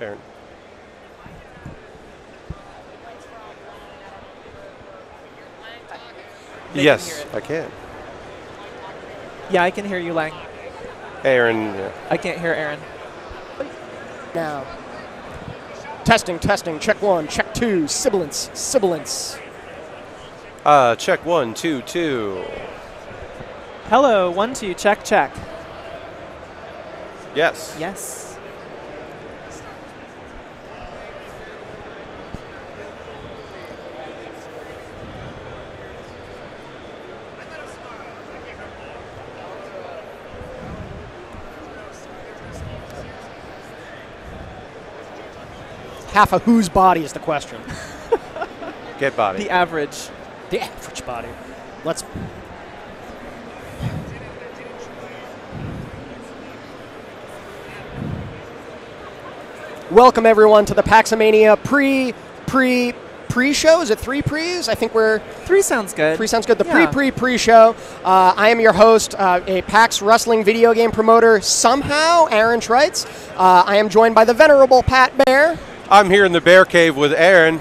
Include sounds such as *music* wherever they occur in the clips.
Aaron. They yes, hear. I can. Yeah, I can hear you, Lang. Aaron. yeah. I can't hear Aaron. Now. Testing, testing, check one, check two, sibilance, sibilance. Uh, check one, two, two. Hello, one, two, check, check. Yes. Yes. Half of whose body is the question? *laughs* Get body. The average. The average body. Let's. Welcome everyone to the Paxomania pre pre pre show. Is it three pre's? I think we're Three sounds good. Pre sounds good. The Yeah. pre pre pre show. Uh, I am your host, uh, a PAX Wrestling video game promoter. Somehow, Aaron Trites. Uh, I am joined by the venerable Pat Bear. I'm here in the bear cave with Aaron.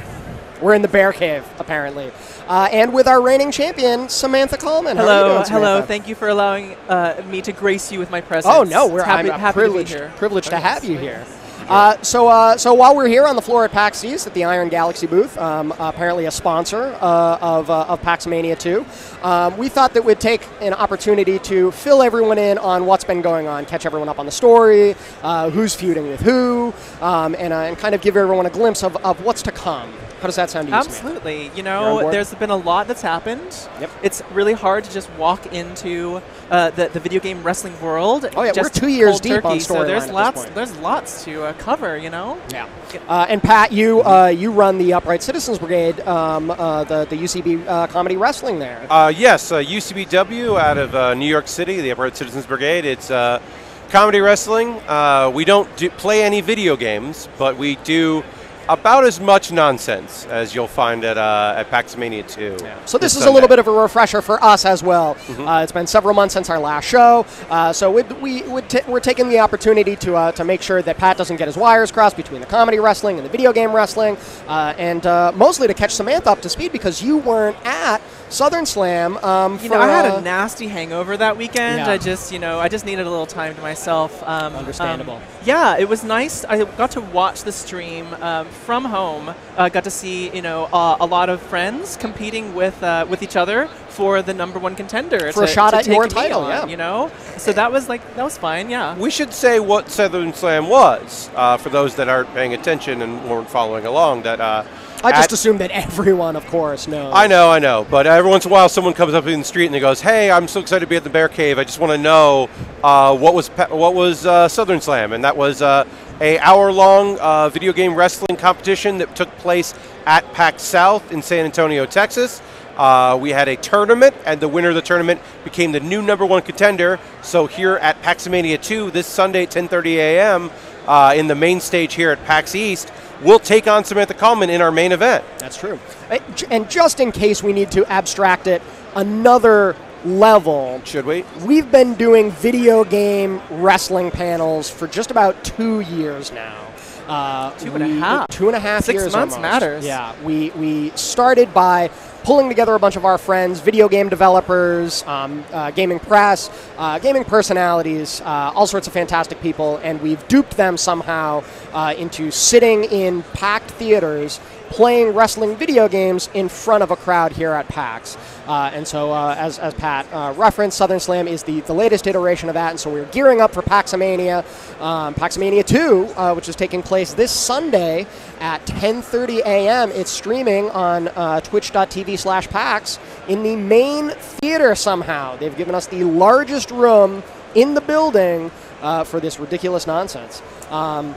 We're in the Bear Cave, apparently, uh, and with our reigning champion, Samantha Kalman. How are you Hello, doing, hello. Thank you for allowing uh, me to grace you with my presence. Oh no, we're happy, I'm, I'm happy privileged, to be here. privileged to Oh, have yes. you here. Uh, so, uh, so while we're here on the floor at PAX East at the Iron Galaxy booth, um, apparently a sponsor uh, of, uh, of Paxmania 2, um, we thought that we'd take an opportunity to fill everyone in on what's been going on, catch everyone up on the story, uh, who's feuding with who, um, and, uh, and kind of give everyone a glimpse of, of what's to come. How does that sound to you, Absolutely. You You're know, there's been a lot that's happened. Yep. It's really hard to just walk into uh, the, the video game wrestling world. Oh, yeah, we're two years cold deep on turkey, So storyline there's at this lots. point. There's lots to uh, cover. You know. Yeah. Uh, and Pat, you uh, you run the Upright Citizens Brigade, um, uh, the the UCB uh, comedy wrestling there. Uh, yes, uh, UCBW out of uh, New York City, the Upright Citizens Brigade. It's uh, comedy wrestling. Uh, we don't do, play any video games, but we do about as much nonsense as you'll find at uh, at Paxmania 2. So this is a little bit of a refresher for us as well. Uh, it's been several months since our last show, uh, so we, we, would t- we're taking the opportunity to uh, to make sure that Pat doesn't get his wires crossed between the comedy wrestling and the video game wrestling, uh, and uh, mostly to catch Samantha up to speed because you weren't at Southern Slam. Um, You for, know, I had uh, a nasty hangover that weekend. Yeah. I just, you know, I just needed a little time to myself. Um, Understandable. um, yeah, it was nice. I got to watch the stream um, from home. Uh, got to see, you know, uh, a lot of friends competing with uh, with each other for the number one contender For a shot to at your take title, on, yeah. You know, so that was like that was fine. Yeah. We should say what Southern Slam was uh, for those that aren't paying attention and weren't following along. That uh, I just assume that *laughs* everyone, of course, knows. I know, I know, but every once in a while, someone comes up in the street and they goes, "Hey, I'm so excited to be at the Bear Cave. I just want to know uh, what was pa- what was uh, Southern Slam?" And that was uh, a hour-long uh, video game wrestling competition that took place at PAX South in San Antonio, Texas. Uh, we had a tournament, and the winner of the tournament became the new number one contender. So here at Paxmania 2 this Sunday at 10:30 a.m. Uh, in the main stage here at PAX East, we'll take on Samantha Kalman in our main event. That's true. And just in case we need to abstract it another level, Should we? we've been doing video game wrestling panels for just about two years now. Uh, Two and a half. Two and a half Six years. months almost. matters. Yeah, we we started by pulling together a bunch of our friends, video game developers, um, uh, gaming press, uh, gaming personalities, uh, all sorts of fantastic people, and we've duped them somehow uh, into sitting in packed theaters playing wrestling video games in front of a crowd here at PAX. Uh, and so, uh, as, as Pat uh, referenced, Southern Slam is the, the latest iteration of that. And so, we're gearing up for Paxomania, um, Paxomania 2, uh, which is taking place this Sunday at 10:30 a.m. It's streaming on uh, Twitch.tv slash PAX in the main theater. Somehow, they've given us the largest room in the building uh, for this ridiculous nonsense. Um,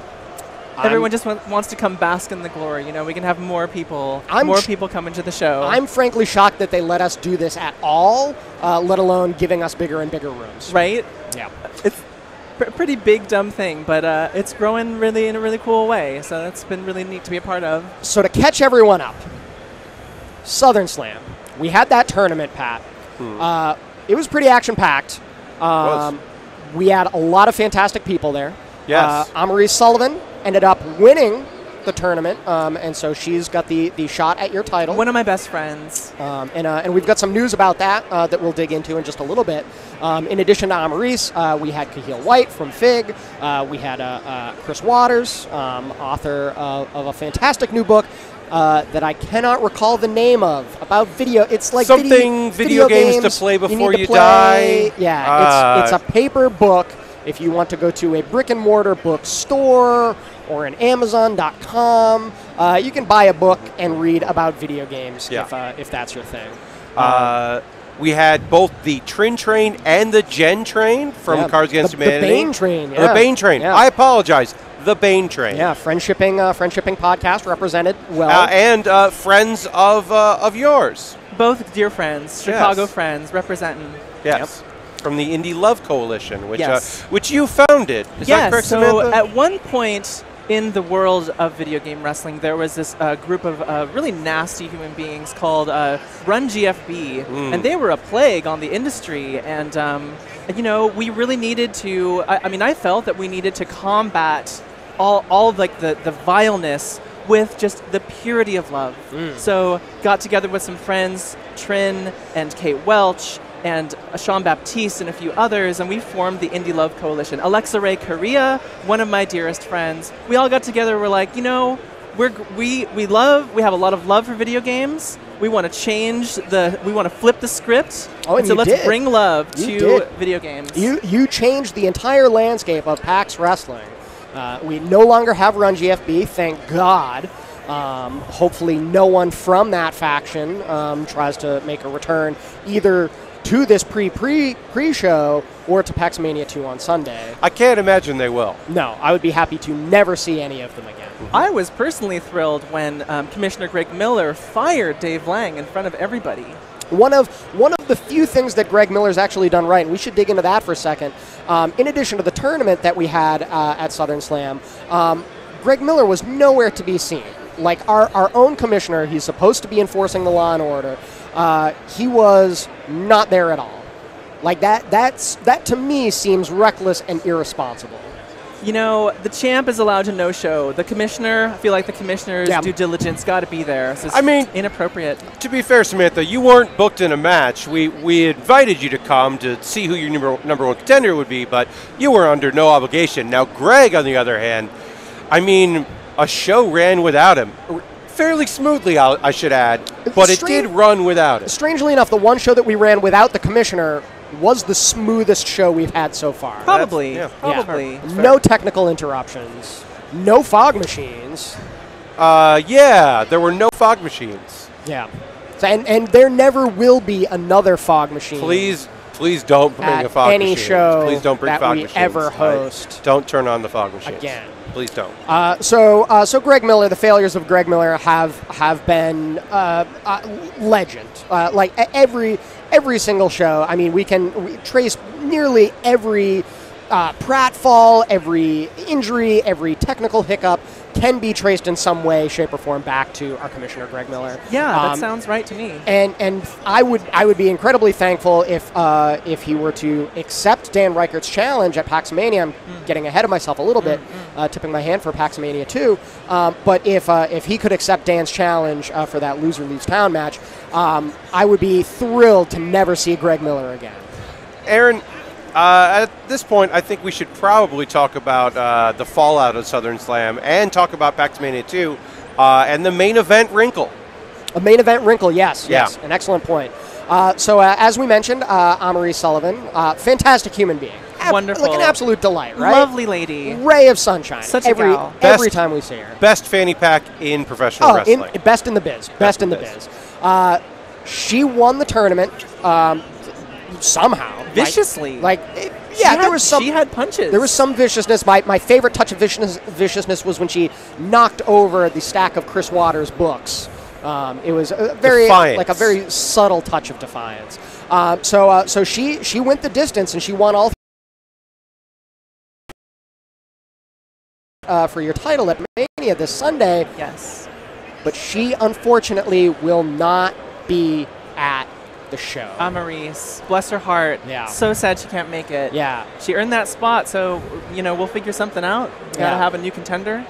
Everyone just wa- wants to come bask in the glory. You know, we can have more people, I'm more sh- people come into the show. I'm frankly shocked that they let us do this at all, uh, let alone giving us bigger and bigger rooms. right. Yeah. It's a pretty big dumb thing, but uh, it's growing really in a really cool way. So that's been really neat to be a part of. So to catch everyone up, Southern Slam, we had that tournament, Pat. Uh, it was pretty action packed. Um, we had a lot of fantastic people there. Yes. Uh, Amarie Sullivan ended up winning the tournament, um, and so she's got the, the shot at your title. One of my best friends. Um, and, uh, and we've got some news about that uh, that we'll dig into in just a little bit. Um, in addition to Amaris, uh, we had Kahil White from FIG. Uh, we had uh, uh, Chris Waters, um, author of, of a fantastic new book. Uh, that I cannot recall the name of about video. It's like Something video, video games to play before to you play. die. Yeah, Uh, it's, it's a paper book. If you want to go to a brick and mortar bookstore or an Amazon.com, uh, you can buy a book and read about video games Yeah. if, uh, if that's your thing. Uh, we had both the Trin Train and the Gen Train from Yeah, Cards Against the- the Humanity. Bane Train, The yeah. Bane Train. Yeah. I apologize. The Bane Train. Yeah, friendshipping, uh, friendshipping podcast represented well. Uh, and uh, friends of uh, of yours. Both dear friends, Chicago Yes. friends, representing. Yes. From the Indie Love Coalition, which Yes. uh, which you founded. Is that yes. correct, so Samantha? at one point in the world of video game wrestling, there was this uh, group of uh, really nasty human beings called uh, Run GFB, Mm. and they were a plague on the industry. And um, you know, we really needed to. I, I mean, I felt that we needed to combat all all like the the vileness with just the purity of love. So got together with some friends, Trin and Kate Welch and Sean Baptiste and a few others, and we formed the Indie Love Coalition. Alexa Ray Corriea, one of my dearest friends, we all got together. We're like, you know, we're we we love we have a lot of love for video games. We want to change the we want to flip the script. Oh, and so you let's did. bring love You to did. video games. You you changed the entire landscape of PAX wrestling. Uh, we no longer have Run GFB, thank God. Um, hopefully, no one from that faction um, tries to make a return either to this pre pre pre show or to PAX Mania 2 on Sunday. I can't imagine they will. No, I would be happy to never see any of them again. I was personally thrilled when um, Commissioner Greg Miller fired Dave Lang in front of everybody. One of one of the few things that Greg Miller's actually done right, and we should dig into that for a second. Um, in addition to the tournament that we had uh, at Southern Slam, um, Greg Miller was nowhere to be seen. Like our, our own commissioner, he's supposed to be enforcing the law and order. Uh, he was not there at all. Like that that's that to me seems reckless and irresponsible. You know, the champ is allowed to no show. The commissioner, I feel like the commissioner's Yeah. due diligence got to be there. So it's I mean- inappropriate. To be fair, Samantha, you weren't booked in a match. We we invited you to come to see who your number number one contender would be, but you were under no obligation. Now, Greg, on the other hand, I mean, a show ran without him fairly smoothly. I'll, I should add, but it did run without it. Strangely enough, the one show that we ran without the commissioner was the smoothest show we've had so far. Probably. yeah. Probably. No technical interruptions. No fog machines. Uh, yeah, there were no fog machines. Yeah. So- and, and there never will be another fog machine. Please, please don't bring At a fog any machine. show please don't bring that fog we machines. ever I- host. don't turn on the fog machines Again. Please don't. Uh, so, uh, so Greg Miller, the failures of Greg Miller have have been uh, uh, legend. Uh, like every every single show. I mean, we can we trace nearly every uh, pratfall, every injury, every technical hiccup can be traced in some way, shape, or form back to our commissioner, Greg Miller. Yeah, that Um, sounds right to me. and and I would I would be incredibly thankful if uh, if he were to accept Dan Ryckert's challenge at PAX Mania. I'm getting ahead of myself a little bit, uh, tipping my hand for PAX Mania too. Um, but if uh, if he could accept Dan's challenge uh, for that loser leaves town match, um, I would be thrilled to never see Greg Miller again. Aaron, uh, at this point, I think we should probably talk about uh, the fallout of Southern Slam and talk about PAX Mania 2 uh, and the main event wrinkle. A main event wrinkle, yes, Yeah. yes, an excellent point. Uh, so uh, as we mentioned, uh, Amory Sullivan, uh, fantastic human being, Ab- Wonderful. like an absolute delight, right? Lovely lady. ray of sunshine. Such a every gal. every time we see her. Best fanny pack in professional Oh, wrestling. in, best in the biz. Best, in the biz. Uh, she won the tournament um, somehow. Viciously. Like, it- yeah, had- there was some. She had punches. there was some viciousness. My, my favorite touch of viciousness, viciousness was when she knocked over the stack of Chris Waters books. Um, it was a very Defiance. like a very subtle touch of defiance. Um, so uh, so she she went the distance and she won all. Uh, for your title at Mania this Sunday, Yes. but she unfortunately will not be at the show. Amaris, bless her heart. Yeah. So sad she can't make it. yeah, She earned that spot, so you know we'll figure something out. Gotta Yeah. have a new contender.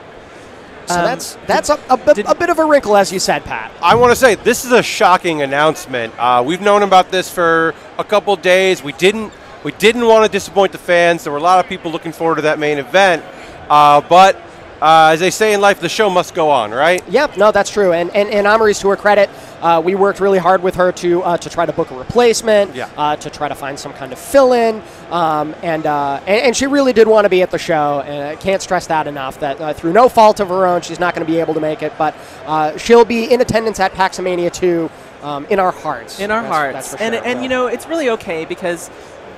So Um, that's that's a, a, bit- did- a bit of a wrinkle, as you said, Pat. I want to say this is a shocking announcement. Uh, we've known about this for a couple days. We didn't we didn't want to disappoint the fans. There were a lot of people looking forward to that main event, uh, but uh, as they say in life, the show must go on, right? Yep, no, that's true. And and, and Amaris, to her credit, uh, we worked really hard with her to uh, to try to book a replacement, Yeah. uh, to try to find some kind of fill-in, um, and, uh, and and she really did want to be at the show. And I can't stress that enough. That uh, through no fault of her own, she's not going to be able to make it, but uh, she'll be in attendance at Paxomania 2 um, in our hearts. in our That's- hearts. that's for and and you know, it's really okay because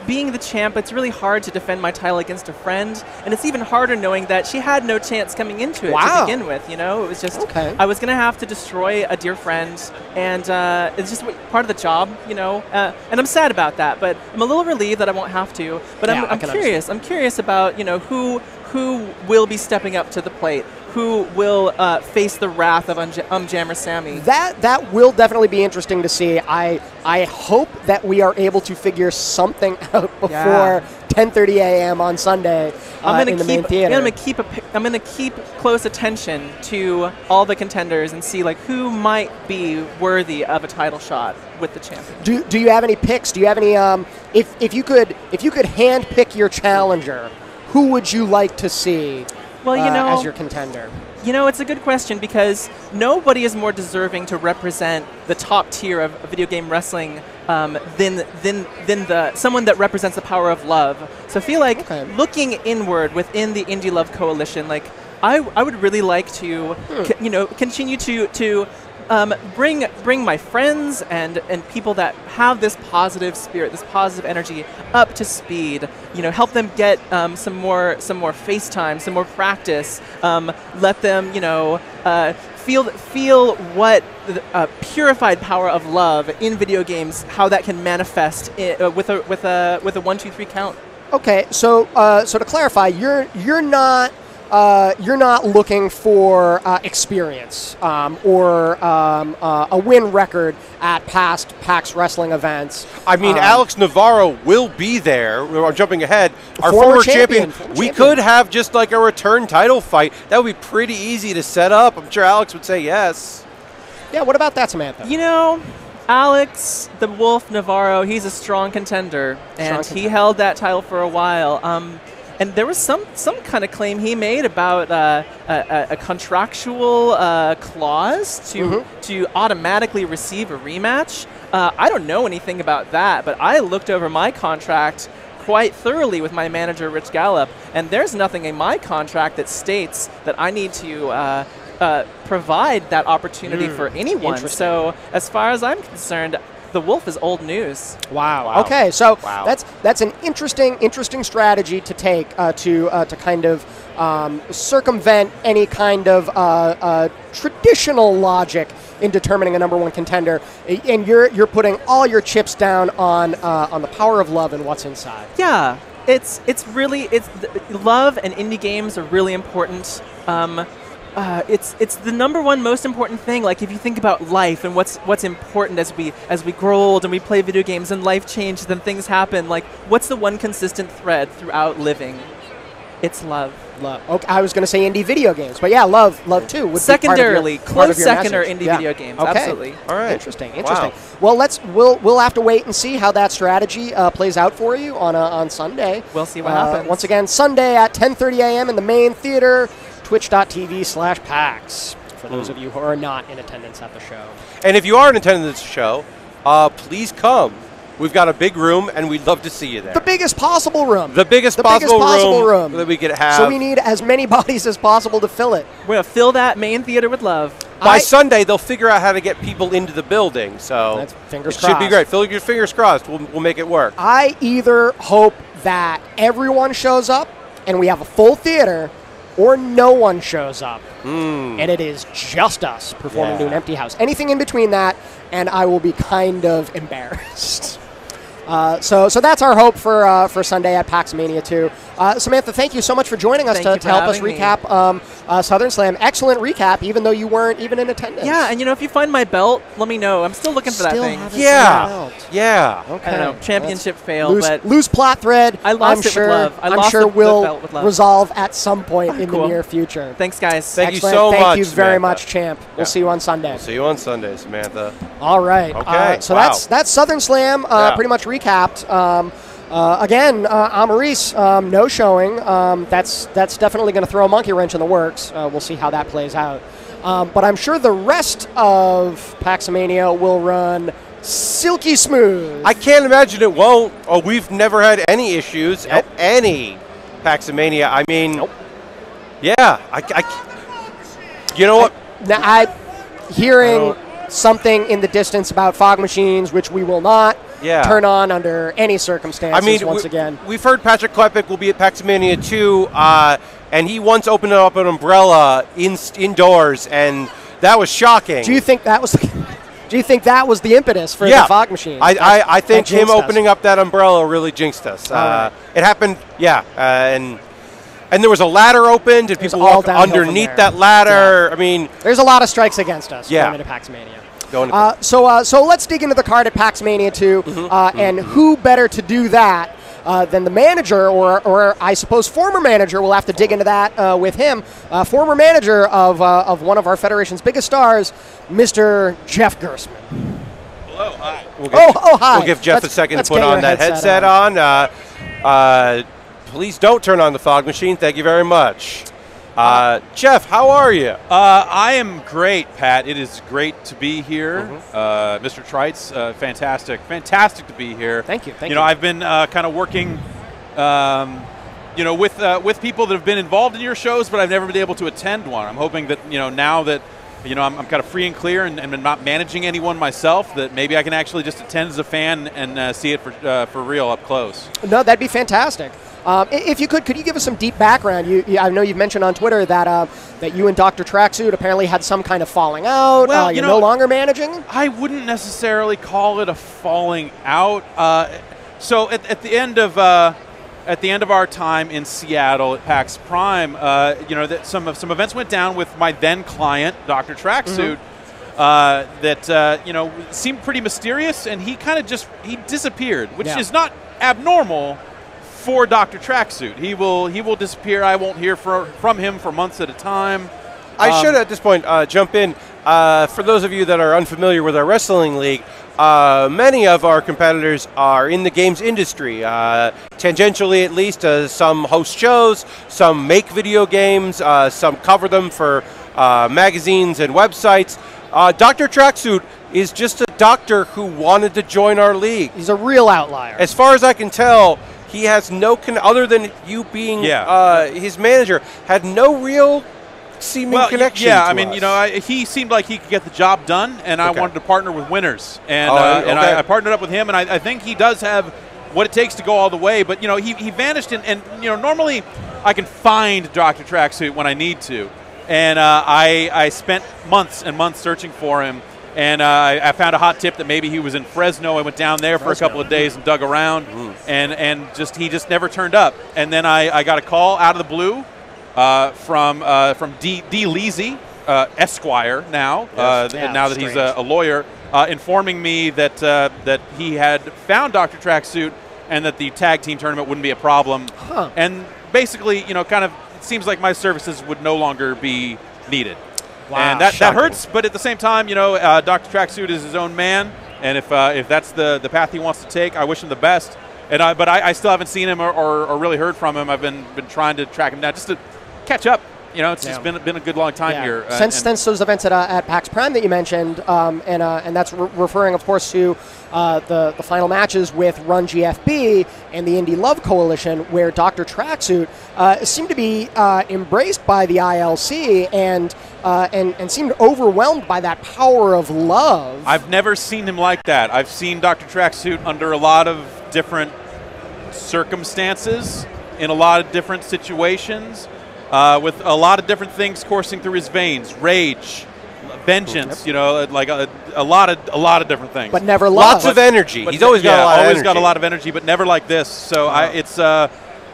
being the champ, it's really hard to defend my title against a friend, and it's even harder knowing that she had no chance coming into it Wow. to begin with. You know, it was just Okay. I was gonna have to destroy a dear friend, and uh, it's just part of the job. You know, uh, and I'm sad about that, but I'm a little relieved that I won't have to. But Yeah, I'm, I'm curious. I'm curious about you know who who will be stepping up to the plate. Who will uh, face the wrath of Umjammer Sammy? that that will definitely be interesting to see. I I hope that we are able to figure something *laughs* out before 10:30 a.m. on Sunday uh, I'm in gonna the main keep. theater. I'm gonna keep a. I'm gonna keep close attention to all the contenders and see like who might be worthy of a title shot with the champion. Do, do you have any picks? Do you have any? Um, if, if you could if you could hand pick your challenger, who would you like to see? Well, you uh, know- as your contender. You know, it's a good question because nobody is more deserving to represent the top tier of video game wrestling um, than than than the someone that represents the power of love. So I feel like Okay. looking inward within the Indie Love Coalition, like I, I would really like to, Hmm. c- you know, continue to to um, bring bring my friends and and people that have this positive spirit, this positive energy up to speed. You know, help them get um, some more some more FaceTime, some more practice. Um, let them, you know. Uh, Feel, feel what the uh, purified power of love in video games, how that can manifest uh, with a with a with a one two three count. Okay, so uh, so to clarify, you're you're not uh, you're not looking for uh, experience um, or um, uh, a win record at past PAX wrestling events. I mean, Um, Alex Navarro will be there. I'm jumping ahead. Our Former former, champion, champion. former we champion. could have just like a return title fight. That would be pretty easy to set up. I'm sure Alex would say yes. Yeah, what about that, Samantha? You know, Alex the Wolf Navarro, he's a strong contender, and he held that title for a while. Um, and there was some some kind of claim he made about uh, a, a, contractual uh, clause to Mm-hmm. to automatically receive a rematch. Uh, I don't know anything about that, but I looked over my contract quite thoroughly with my manager Rich Gallup, and there's nothing in my contract that states that I need to uh, uh, provide that opportunity for anyone. Hmm. So, as far as I'm concerned, the Wolf is old news. Wow. Wow. Okay, so Wow. that's that's an interesting interesting strategy to take uh, to uh, to kind of um, circumvent any kind of uh, uh, traditional logic in determining a number one contender, and you're you're putting all your chips down on uh, on the power of love and what's inside. Yeah, it's it's really it's th- love and indie games are really important. Um, uh, it's it's the number one most important thing. Like if you think about life and what's what's important as we as we grow old and we play video games and life changes and things happen. Like what's the one consistent thread throughout living? It's love. Love. Okay, I was going to say indie video games, but yeah, love love too. Would Secondarily, be part of your, part of close your second are message. indie Yeah. video games. Okay. Absolutely. All right. Interesting. Interesting. Wow. Well, let's we'll we'll have to wait and see how that strategy uh, plays out for you on uh, on Sunday. We'll see what Uh, happens. Once again, Sunday at 10:30 a.m. in the main theater, Twitch.tv/slash PAX. For those Hmm. of you who are not in attendance at the show. And if you are in attendance at the show, uh, please come. We've got a big room, and we'd love to see you there. The biggest possible room. The biggest, The possible, biggest possible room. that we could have. so we need as many *laughs* bodies as possible to fill it. We're gonna fill that main theater with love. By I- Sunday, they'll figure out how to get people into the building. So That's fingers it should be great. Fill your fingers crossed. We'll, we'll make it work. I either hope that everyone shows up and we have a full theater, or no one shows up and it is just us performing to an. Empty house. Anything in between that, and I will be kind of embarrassed. *laughs* Uh, so, so that's our hope for uh, for Sunday at PAX Mania 2. Uh, Samantha, thank you so much for joining us Thank to, to help us recap um, uh, Southern Slam. Excellent recap, even though you weren't even in attendance. Yeah, and you know, if you find my belt, let me know. I'm still looking for that thing. Yeah. belt. Yeah. Okay. I don't know, Well, championship fail, loose, but loose plot thread. I lost I'm it with sure, love. I am lost sure the- the will belt with love. resolve at some point in the near future. thanks, guys. Thank you Excellent. so Thank much, you very Samantha. much, champ. We'll Yeah. see you on Sunday. See you on Sunday, Samantha. All right. Okay, Uh, so wow. that's that's Southern Slam uh, Yeah. pretty much recapped. Um, uh, again, uh, Amaris, um, no showing. Um, that's that's definitely going to throw a monkey wrench in the works. Uh, we'll see how that plays out. Um, but I'm sure the rest of Paxomania will run silky smooth. I can't imagine it won't. Oh, we've never had any issues at any Paxomania. I mean, yeah, I, I- you know what? Now, I hearing I something in the distance about fog machines, which we will not Yeah. turn on under any circumstances. I mean, once we, again, we've heard Patrick Klepek will be at Paxomania 2, uh, and he once opened up an umbrella in, indoors, and that was shocking. do you think that was? *laughs* Do you think that was the impetus for yeah, the fog machine? I, I, I think him us. opening up that umbrella really jinxed us. Uh, right. It happened, yeah, uh, and and there was a ladder opened, and people walked underneath that ladder. I mean, There's a lot of strikes against us Yeah. into Paxmania. going to Uh, so, uh, so let's dig into the card at Paxmania 2, Mm-hmm. uh, and who better to do that uh, than the manager, or, or I suppose former manager? We'll have to dig into that uh, with him. Uh, former manager of, uh, of one of our federation's biggest stars, Mr. Jeff Gerstmann. We'll give, Oh, oh, hi. We'll give Jeff Let's- a second to put on that headset headset on. Uh, uh, please don't turn on the fog machine. Thank you very much. Uh, Jeff, how are you? Uh, I am great, Pat. It is great to be here. Mm-hmm. Uh, Mr. Trites, uh, fantastic. Fantastic to be here. Thank you, thank you know, you. I've been uh, kind of working, um, you know, with, uh, with people that have been involved in your shows, but I've never been able to attend one. I'm hoping that, you know, now that, you know, I'm, I'm kind of free and clear and, and not managing anyone myself, that maybe I can actually just attend as a fan and uh, see it for, uh, for real up close. No, that'd be fantastic. Um, if you could, could you give us some deep background? You, you, I know you've mentioned on Twitter that uh, that you and Dr. Tracksuit apparently had some kind of falling out. Well, uh, you you're know- no longer managing. I wouldn't necessarily call it a falling out. Uh, so at, at the end of uh, at the end of our time in Seattle at PAX Prime, uh, you know that some of some events went down with my then client, Dr. Tracksuit. Uh, that uh, you know seemed pretty mysterious, and he kind of just he disappeared, which Yeah. is not abnormal for Dr. Tracksuit. He will he will disappear. I won't hear for, from him for months at a time. I Um, should at this point uh, jump in. Uh, for those of you that are unfamiliar with our wrestling league, uh, many of our competitors are in the games industry. Uh, tangentially, at least, uh, some host shows, some make video games, uh, some cover them for uh, magazines and websites. Uh, Dr. Tracksuit is just a doctor who wanted to join our league. He's a real outlier. As far as I can tell, he has no con- other than you being Yeah. uh, his manager had no real seeming well, connection. Yeah, I mean, us. you know, I, he seemed like he could get the job done, and I wanted to partner with winners, and Oh, uh, and. I, I partnered up with him, and I, I think he does have what it takes to go all the way. But you know, he, he vanished, and, and you know, normally I can find Doctor Tracksuit when I need to, and uh, I I spent months and months searching for him. And uh, I, I found a hot tip that maybe he was in Fresno. I went down there for a couple of days and dug around, Mm. and and just he just never turned up. And then I, I got a call out of the blue uh, from uh, from D. D. Leasy, uh, Esquire now, uh, Yeah, now that he's a, a lawyer, uh, informing me that uh, that he had found Dr. Tracksuit and that the tag team tournament wouldn't be a problem. Huh. And basically, you know, kind of it seems like my services would no longer be needed. Wow, and that, that hurts, but at the same time, you know, uh, Dr. Tracksuit is his own man, and if uh, if that's the, the path he wants to take, I wish him the best. And I, but I, I still haven't seen him or, or, or really heard from him. I've been been trying to track him down just to catch up. You know, it's Yeah. just been been a good long time Yeah. here. uh, since since those events at, uh, at PAX Prime that you mentioned, um, and uh, and that's re- referring, of course, to uh, the the final matches with Run GFB and the Indie Love Coalition, where Dr. Tracksuit uh, seemed to be uh, embraced by the ILC and uh, and and seemed overwhelmed by that power of love. I've never seen him like that. I've seen Dr. Tracksuit under a lot of different circumstances, in a lot of different situations, uh, with a lot of different things coursing through his veins: rage, vengeance. You know, like a, a lot of a lot of different things. but never love. lots of energy. But He's always got a lot always of got a energy. lot of energy, but never like this. So I, it's uh,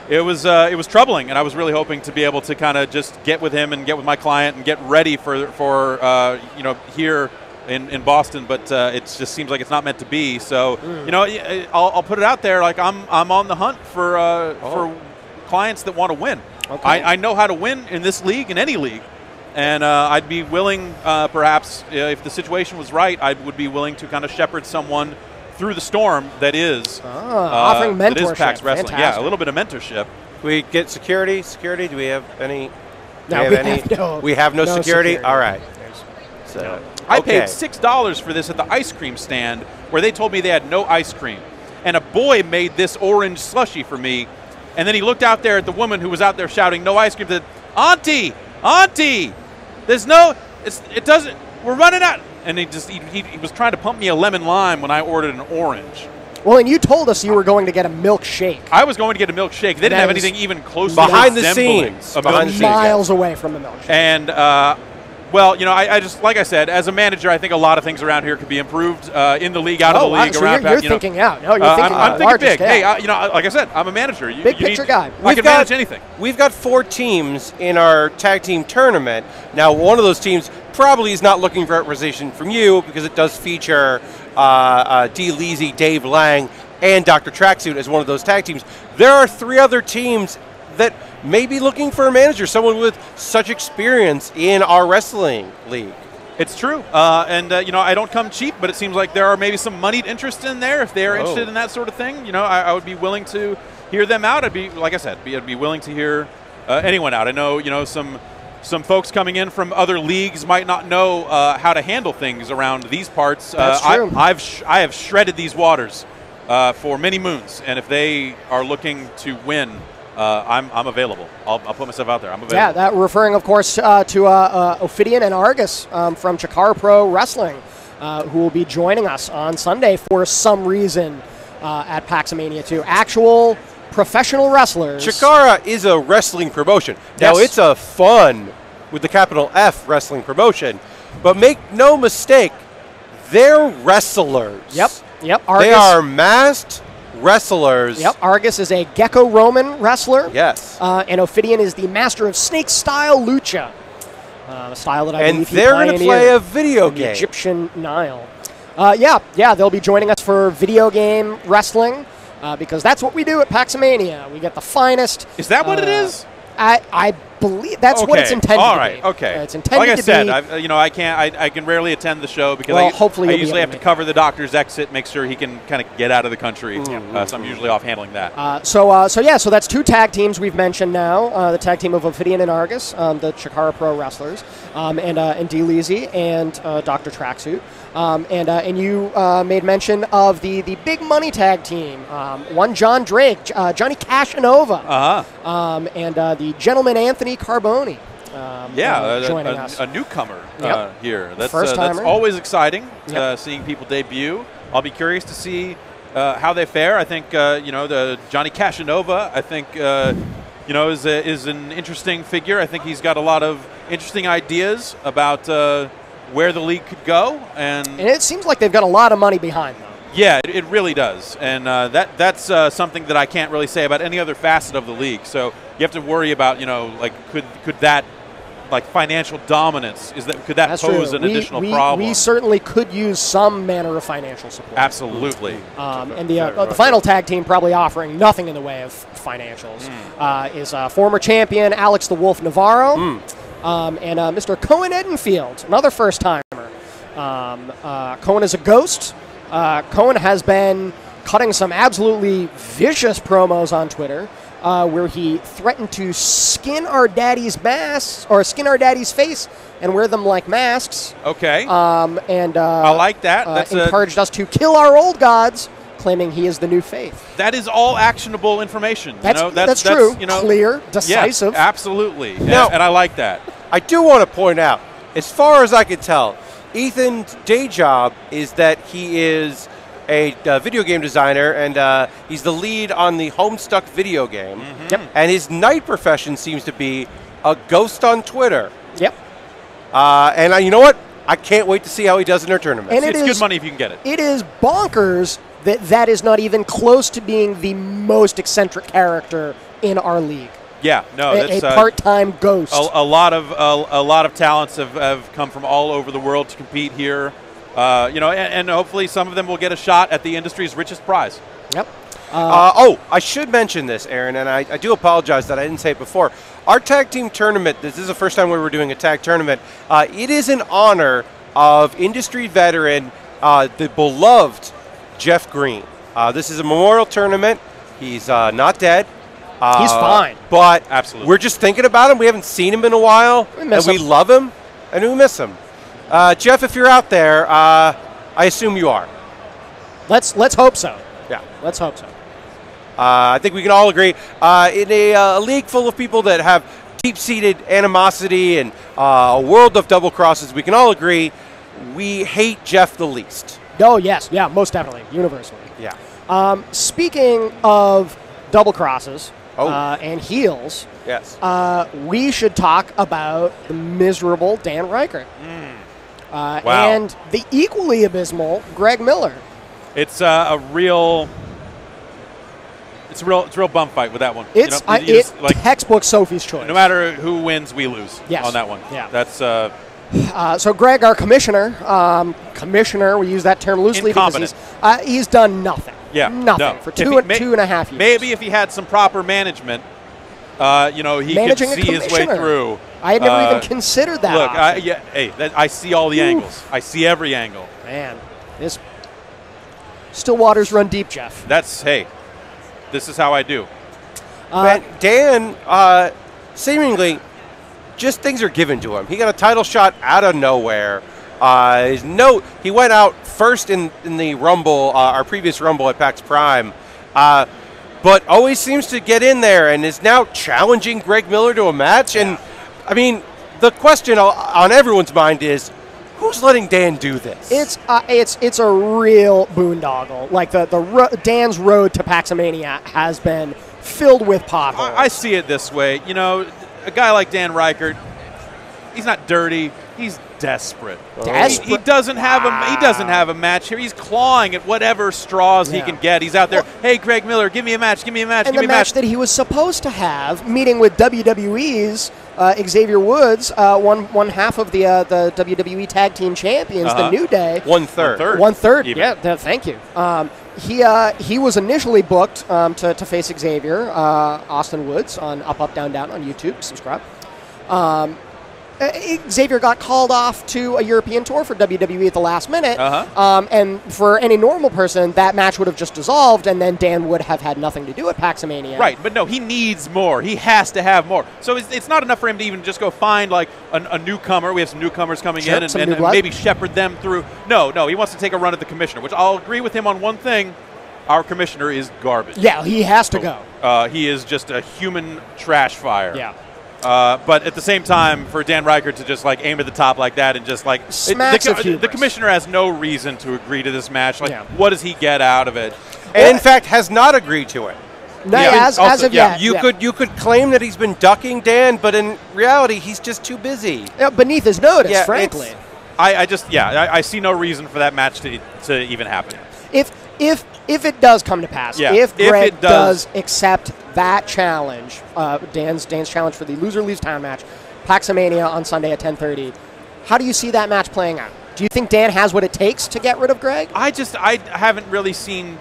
it was uh, it was troubling, and I was really hoping to be able to kind of just get with him and get with my client and get ready for for uh, you know here in, in Boston, but uh, it just seems like it's not meant to be. So you know, y- I'll, I'll put it out there. Like I'm I'm on the hunt for uh, for clients that want to win. Okay. I, I know how to win in this league, in any league. And uh, I'd be willing, uh, perhaps, uh, if the situation was right, I would be willing to kind of shepherd someone through the storm that is Ah, offering that is mentorship. PAX Wrestling. Yeah, a little bit of mentorship. we get security. Security. Do we have any? No, we we have any? have no- we have no, no security? security. All right. So, I okay. paid six dollars for this at the ice cream stand, where they told me they had no ice cream, and a boy made this orange slushy for me, and then he looked out there at the woman who was out there shouting no ice cream. Said, "Auntie, Auntie, there's no, it's, it doesn't, we're running out." And he just he, he, he was trying to pump me a lemon lime when I ordered an orange. Well, and you told us you were going to get a milkshake. I was going to get a milkshake. They didn't That have anything even close Behind to the scenes. a Behind the scenes. miles away from the milkshake. And uh, well, you know, I, I just like I said, as a manager, I think a lot of things around here could be improved uh, in the league, out oh, of the league, so around. you're, you're you know. thinking out. No, you're Uh, thinking I'm, I'm on thinking big. scale. Hey, uh, you know, like I said, I'm a manager. You, Big you picture need- guy. I can manage anything. We've got four teams in our tag team tournament. Now, one of those teams probably is not looking for representation from you because it does feature uh, uh, D. Leasy, Dave Lang, and Dr. Tracksuit as one of those tag teams. There are three other teams that may be looking for a manager, someone with such experience in our wrestling league. It's true, uh, and uh, you know I don't come cheap, but it seems like there are maybe some moneyed interest in there. If they're Oh. interested in that sort of thing, you know, I, I would be willing to hear them out. I'd be, like I said, be, I'd be willing to hear uh, anyone out. I know, you know, some some folks coming in from other leagues might not know uh, how to handle things around these parts. That's uh, true. I, I've sh- I have shredded these waters uh, for many moons, and if they are looking to win, uh, I'm, I'm available. I'll, I'll put myself out there. I'm available. Yeah, that referring, of course, uh, to uh, uh, Ophidian and Argus um, from Chikara Pro Wrestling, uh, who will be joining us on Sunday for some reason uh, at Paxomania 2. Actual professional wrestlers. Chikara is a wrestling promotion. Now, Yes. it's a fun, with the capital F, wrestling promotion. But make no mistake, they're wrestlers. Yep, yep. Argus, They are masked wrestlers. Yep, Argus is a Gecko-Roman wrestler. Yes. Uh, and Ophidian is the master of snake-style lucha, uh, a style that I and believe he they're going to play a video game. Egyptian Nile. Uh, yeah, yeah, they'll be joining us for video game wrestling uh, because that's what we do at Paxomania. We get the finest. Is that what it uh, is? I, I believe that's what it's intended All to right. be. Okay. Uh, it's intended Like I to said, be. I've, uh, you know, I can't. I, I can rarely attend the show because Well, I, hopefully I usually have to cover the doctor's exit, make sure he can kind of get out of the country. Uh, so I'm usually off handling that. Uh, so, uh, so yeah, so that's two tag teams we've mentioned now. Uh, the tag team of Ophidian and Argus, um, the Chikara Pro wrestlers, um, and uh, and D. Leasy and uh, Doctor Tracksuit. Um, and uh, and you uh, made mention of the the big money tag team. Um, one John Drake, uh, Johnny Cashanova, Uh huh. um, and uh, the gentleman Anthony Carboni. Um, Yeah, uh, a- a, a newcomer Yep. uh, here. That's First uh, that's always exciting. Yep. Uh, seeing people debut. I'll be curious to see uh, how they fare. I think uh, you know the Johnny Cashanova. I think uh, you know is a, is an interesting figure. I think he's got a lot of interesting ideas about uh, where the league could go, and and it seems like they've got a lot of money behind them. Yeah, it, it really does, and uh, that that's uh, something that I can't really say about any other facet of the league. So you have to worry about, you know, like could could that like financial dominance is that could that That's pose true. an we, additional we, problem? we certainly could use some manner of financial support. Absolutely. Um, and the, uh, the final tag team, probably offering nothing in the way of financials, uh, is uh, former champion Alex the Wolf Navarro um, and uh, Mr. Cohen Edenfield, another first timer. Um, uh, Cohen is a ghost. Uh, Cohen has been cutting some absolutely vicious promos on Twitter. Uh, where he threatened to skin our daddy's masks or skin our daddy's face and wear them like masks, Okay. um, and uh, I like that. uh, That's a, encouraged us to kill our old gods, claiming he is the new faith. that is all actionable information. you That's know? that's, true. You know, Clear, yeah, decisive. absolutely. And- and I like that. I do want to point out, as far as I can tell, Ethan's day job is that he is a uh, video game designer and uh, he's the lead on the Homestuck video game. Yep. And his night profession seems to be a ghost on Twitter. Yep. Uh, and uh, you know what? I can't wait to see how he does in their tournament. And it it's is- good money if you can get it. It is bonkers that that is not even close to being the most eccentric character in our league. Yeah, no, a, that's a uh, part-time ghost. a, a lot of a, a lot of talents have, have come from all over the world to compete here. Uh, you know, and, and hopefully some of them will get a shot at the industry's richest prize. Yep. Uh, oh, I should mention this, Aaron, and I, I do apologize that I didn't say it before. Our tag team tournament, this is the first time we were doing a tag tournament. Uh, it is in honor of industry veteran, uh, the beloved Jeff Green. Uh, this is a memorial tournament. He's uh, not dead. Uh, He's fine. But Absolutely. we're just thinking about him. We haven't seen him in a while. We miss and we love him, and we miss him. Uh, Jeff, if you're out there, uh, I assume you are. Let's let's hope so. Yeah. Let's hope so. Uh, I think we can all agree. Uh, in a, uh, league full of people that have deep-seated animosity and uh, a world of double crosses, we can all agree we hate Jeff the least. Oh yes, yeah, most definitely, universally. Yeah. Um, speaking of double crosses Oh. uh, and heels, Yes. uh, we should talk about the miserable Dan Ryckert. Uh, Wow. And the equally abysmal Greg Miller. It's uh, a real. It's a real. It's a real bum fight with that one. You It's know, you it, just, like textbook Sophie's choice. no matter who wins, we lose Yes. on that one. Yeah. That's uh, Uh, so Greg, our commissioner, um, commissioner, we use that term loosely because he's, uh, he's done nothing. Yeah. nothing no. for two he and, may- two and a half years. Maybe if he had some proper management, uh, you know, he Managing could see his way through. I had never Uh, even considered that. Look, I, yeah, hey, that, I see all the angles. I see every angle. man, this still waters run deep, Jeff. That's hey, this is how I do. Uh, Man, Dan, uh, seemingly, just things are given to him. He got a title shot out of nowhere. Uh, his no, he went out first in, in the Rumble, uh, our previous Rumble at PAX Prime, uh, but always seems to get in there and is now challenging Greg Miller to a match. And I mean, the question on- on everyone's mind is, who's letting Dan do this? It's uh, it's it's a real boondoggle. Like the the ro- Dan's road to Paxomania has been filled with potholes. I, I see it this way. You know, a guy like Dan Ryckert, he's not dirty. He's desperate. Desperate? He, he doesn't have a he doesn't have a match here. He's clawing at whatever straws he can get. He's out there. Hey, Greg Miller, give me a match. Give me a match. and give the me a match match. that he was supposed to have, meeting with WWE's uh, Xavier Woods, uh, one one half of the uh, the WWE Tag Team Champions, Uh-huh. the New Day. one third. One-third. One third. Yeah, th- thank you. Um, he uh, he was initially booked um, to, to face Xavier uh, Austin Woods on Up Up Down Down on YouTube. Subscribe. Um, Xavier got called off to a European tour for WWE at the last minute, Uh-huh. um, and for any normal person, that match would have just dissolved, and then Dan would have had nothing to do at Paxomania. Right, but no, he needs more. He has to have more. So it's, it's not enough for him to even just go find like a, a newcomer. We have some newcomers coming Sure, in and, some and maybe shepherd them through. No, no, he wants to take a run at the commissioner, which I'll agree with him on one thing. Our commissioner is garbage. Yeah, he has to go. Uh, he is just a human trash fire. Yeah. Uh, but at the same time, for Dan Ryckert to just like aim at the top like that and just like it- Smacks the, the commissioner has no reason to agree to this match. Like, Yeah. what does he get out of it? And in fact, has not agreed to it. No, Yeah. as, Also, as of yeah, yet, You yeah. could you could claim that he's been ducking Dan, but in reality, he's just too busy. Yeah, beneath his notice, Yeah, frankly. I, I just yeah, I, I see no reason for that match to to even happen. if if if it does come to pass, Yeah, if if Greg it does- accept that challenge, uh, Dan's Dan's challenge for the loser leaves town match, Paxomania on Sunday at 10:30, how do you see that match playing out? Do you think Dan has what it takes to get rid of Greg? I just I haven't really seen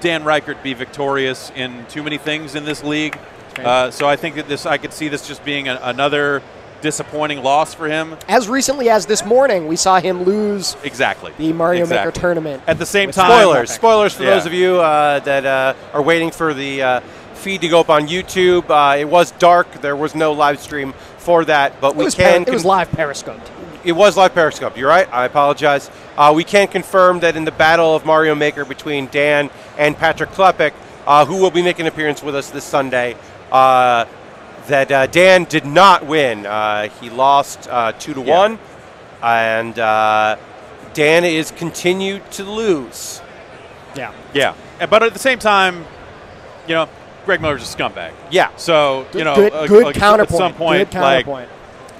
Dan Ryckert be victorious in too many things in this league. Uh, so I think that this I could see this just being a, another disappointing loss for him. As recently as this morning, we saw him lose Exactly. the Mario Maker tournament. At the same time, Spoilers. Spoilers for Yeah. those of you uh, that uh, are waiting for the uh, feed to go up on YouTube. Uh, it was dark. There was no live stream for that, but It we can. per- it was live Periscope. it was live Periscope. You're right. I apologize. Uh, we can confirm that in the battle of Mario Maker between Dan and Patrick Klepek, uh, who will be making an appearance with us this Sunday, uh, that uh, Dan did not win. Uh, he lost uh, two to Yeah. one, and uh, Dan is continued to lose. Yeah. Yeah, but at the same time, you know, Greg Miller's a scumbag. Yeah. So you know, good, uh, good like, counterpoint. At some point, good like counterpoint.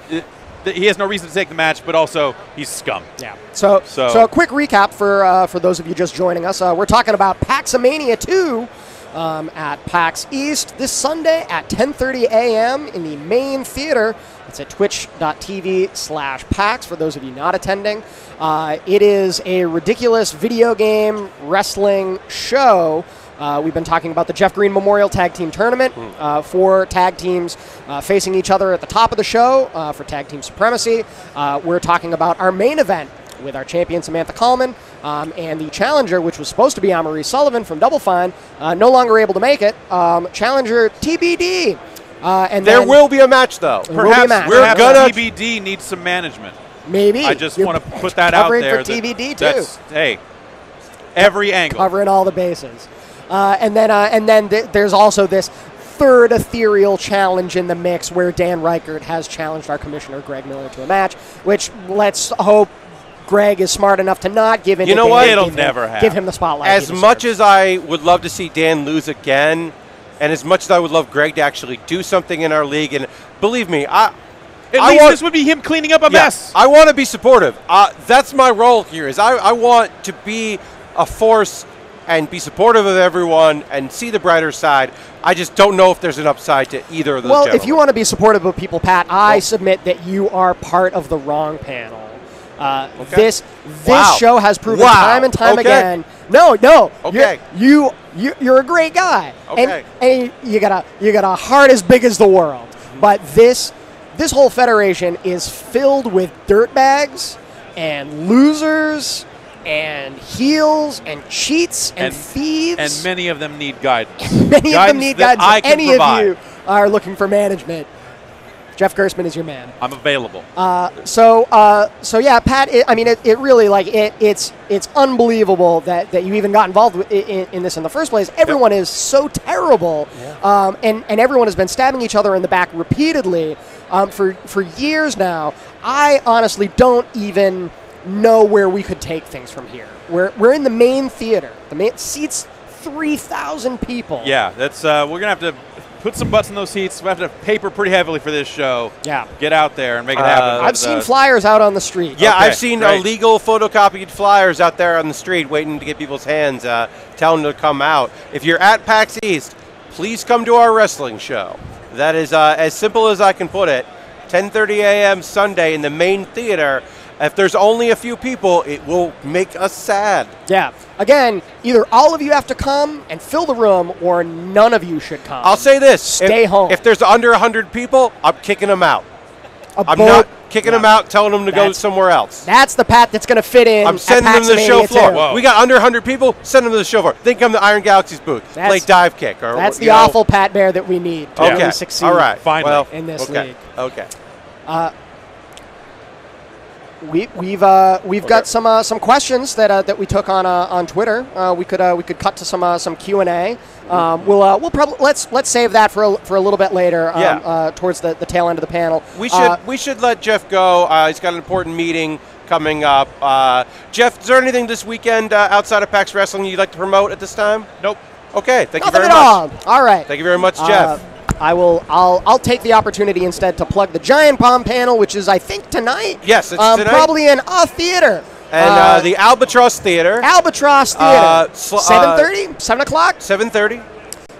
it- he has no reason to take the match, but also he's scum. Yeah. So, so, So- a quick recap for uh, for those of you just joining us. Uh, we're talking about Paxomania 2, um, at PAX East this Sunday at 10:30 a.m. in the main theater. It's at twitch.tv slash PAX for those of you not attending. Uh, it is a ridiculous video game wrestling show. Uh, we've been talking about the Jeff Green Memorial Tag Team Tournament. Uh, four tag teams uh, facing each other at the top of the show uh, for tag team supremacy. Uh, we're talking about our main event with our champion Samantha Kalman um, and the challenger, which was supposed to be Amarie Sullivan from Double Fine, uh, no longer able to make it. Um, challenger TBD. Uh, and There then will be a match, though. will be a Perhaps, match. We're perhaps gonna- TBD needs some management. maybe. I just want to put that out covering there. for that- TBD too. that's- Hey, every angle. covering all the bases. Uh, and then, uh, and then th- there's also this third ethereal challenge in the mix where Dan Ryckert has challenged our commissioner Greg Miller to a match. Which let's hope Greg is smart enough to not give in. You know what? It'll give him- never happen. Give him the spotlight. as much as I would love to see Dan lose again, and as much as I would love Greg to actually do something in our league, and believe me, I. At I least want- this would be him cleaning up a Yeah, mess. I want to be supportive. Uh, that's my role here. Is I, I want to be a force and be supportive of everyone and see the brighter side. I just don't know if there's an upside to either of those. Well, if you want to be supportive of people, Pat, I Well- submit that you are part of the wrong panel. Uh, Okay. This this Wow. show has proven Wow. time and time Okay. again. No, no. Okay. You're, you you you're a great guy. Okay. And, and you got a you got a heart as big as the world. But this this whole federation is filled with dirtbags and losers and heels and cheats and, And- thieves. and many of them need guidance. *laughs* Many of them need guidance. I If can any provide. of you are looking for management, Jeff Gerstmann is your man. I'm available. So, uh, so yeah, Pat. It, I mean, it, it really like it. It's it's unbelievable that, that you even got involved with, in, in this in the first place. Everyone is so terrible, um, and and everyone has been stabbing each other in the back repeatedly um, for for years now. I honestly don't even know where we could take things from here. We're we're in the main theater. The main seats three thousand people. Yeah, that's uh, we're gonna have to put some butts in those seats. We have to paper pretty heavily for this show. Yeah. get out there and make it Uh, happen. I've seen uh, flyers out on the street. Yeah, Okay, I've seen great. illegal photocopied flyers out there on the street waiting to get people's hands, uh, telling them to come out. If you're at PAX East, please come to our wrestling show. That is uh, as simple as I can put it. 10:30 a.m. Sunday in the main theater. If there's only a few people, it will make us sad. Yeah. Again, either all of you have to come and fill the room, or none of you should come. I'll say this: Stay if, home. If there's under 100 people, I'm kicking them out. A I'm boat- not kicking Yeah. them out, telling them to go somewhere else. That's the Pat that's going to fit in. I'm sending them to the show floor. We got under 100 people. Send them to the show floor. Then come to Iron Galaxy's booth. play That's- dive kick or That's the know. awful Pat Bear that we need to Okay. really succeed. All right. Finally. Well, In this okay. league. Okay. Uh, We, we've uh, we've got some uh, some questions that uh, that we took on uh, on Twitter. Uh, we could uh, we could cut to some uh, some Q and A. Um, we'll uh, we'll probably let's let's save that for a, for a little bit later. Um, Yeah. uh, towards the, the tail end of the panel. We should Uh, we should let Jeff go. Uh, he's got an important meeting coming up. Uh, Jeff, is there anything this weekend uh, outside of PAX Wrestling you'd like to promote at this time? Nope. Okay. Thank nothing you at very all. much. All right. Thank you very much, Uh, Jeff. I will. I'll. I'll take the opportunity instead to plug the Giant Bomb panel, which is I think tonight. Yes, it's um, tonight. Probably in a theater. and uh, the Albatross Theater, Albatross Theater. Uh, sl- uh, Seven thirty. Seven o'clock. 7:30.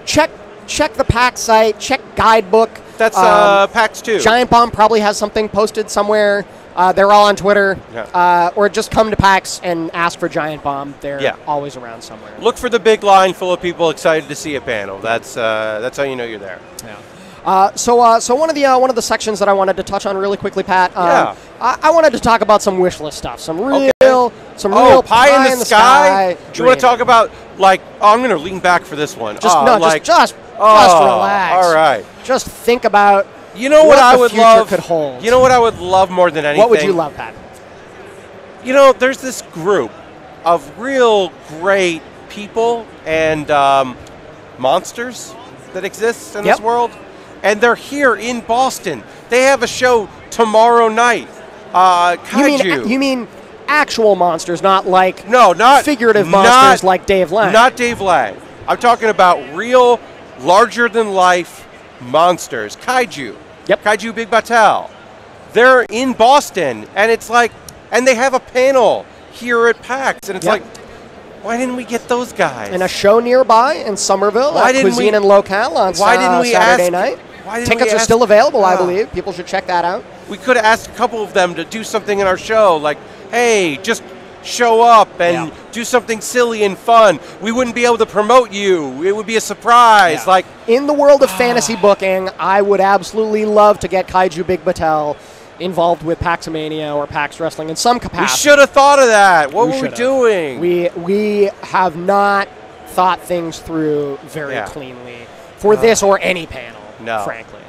Check. Check the pack site. Check guidebook. That's Um, uh, PAX 2. Giant Bomb probably has something posted somewhere. Uh, they're all on Twitter. Yeah. Uh, or just come to PAX and ask for Giant Bomb. They're Yeah. always around somewhere. Look for the big line full of people excited to see a panel. That's uh, that's how you know you're there. Uh, so, uh, so one of the uh, one of the sections that I wanted to touch on really quickly, Pat. Um, Yeah. I, I wanted to talk about some wish list stuff. Some real, Okay. some Oh, real pie, in the, sky. Do you want to talk about like? Oh, I'm going to lean back for this one. Just Oh, no, like, just just oh, just relax. All right. Just think about You know what, What I would love could hold. You know what I would love more than anything. what would you love, Pat? You know, there's this group of real great people and um, monsters that exist in Yep. this world, and they're here in Boston. They have a show tomorrow night. Uh, You mean you mean actual monsters, not like no, not figurative not- monsters like Dave Lang. Not Dave Lang. I'm talking about real, larger than life monsters. Kaiju. Yep. Kaiju Big Battel. They're in Boston, and it's like, and they have a panel here at PAX, and it's Yep. like, Why didn't we get those guys? And a show nearby in Somerville Why at didn't Cuisine we- and Locale on Why didn't we Saturday ask- night. why didn't Tickets we are ask- still available, I Ah. believe. People should check that out. we could have asked a couple of them to do something in our show, like, hey, just show up and Yeah. do something silly and fun. We wouldn't be able to promote you. It would be a surprise. Yeah. Like, In the world of ah. fantasy booking, I would absolutely love to get Kaiju Big Battel involved with Paxamania or Pax Wrestling in some capacity. we should have thought of that. What We were we doing? We we have not thought things through very Yeah. cleanly for this or any panel. No. frankly.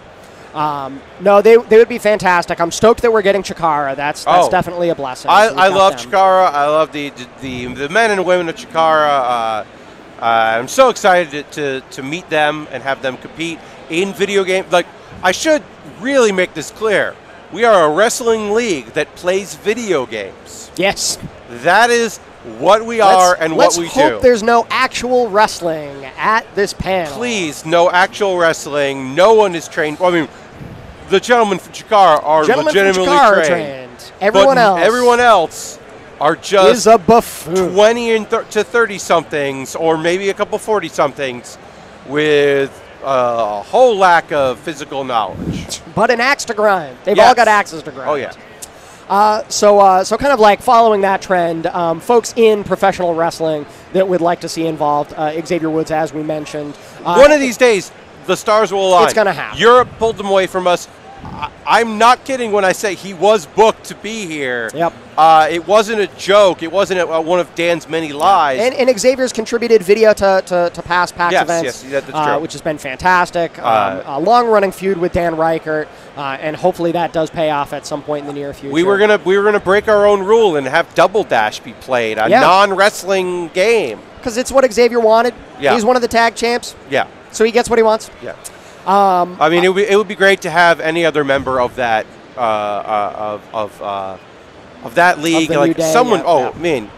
Um, no, they, they would be fantastic. I'm stoked that we're getting Chikara. That's that's Oh. definitely a blessing. I, I love them. Chikara. I love the, the the men and women of Chikara. Uh, uh, I'm so excited to, to meet them and have them compete in video games. Like, I should really make this clear. We are a wrestling league that plays video games. Yes, That is what we are Let's- and let's what we hope do. there's no actual wrestling at this panel. Please, no actual wrestling. No one is trained. I mean, the gentlemen from Chikara are Gentlemen from legitimately Chikara trained. trained. Everyone but else Everyone else are just is a buffoon. 20 and thir- to 30 somethings, or maybe a couple 40 somethings, with a whole lack of physical knowledge. but an axe to grind. They've Yes. all got axes to grind. Oh, yeah. Uh, so, uh, so kind of like following that trend, um, folks in professional wrestling that would like to see involved, uh, Xavier Woods, as we mentioned. Uh, One of these days, the stars will align. It's gonna happen. Europe pulled them away from us. I'm not kidding when I say he was booked to be here. Yep. Uh, it wasn't a joke. It wasn't a, one of Dan's many lies. And, and Xavier's contributed video to, to, to past PAX Yes, events, yes, that- that's uh, true. which has been fantastic. Um, Uh, a long-running feud with Dan Ryckert, uh, and hopefully that does pay off at some point in the near future. we were gonna we were gonna break our own rule and have Double Dash be played, a Yeah. non-wrestling game. because it's what Xavier wanted. Yeah. He's one of the tag champs, Yeah. so he gets what he wants. Yeah. Um, I mean, it would, be, it would be great to have any other member of that uh, uh, of of uh, of that league, New like Day, someone. yeah, oh, yeah. I mean,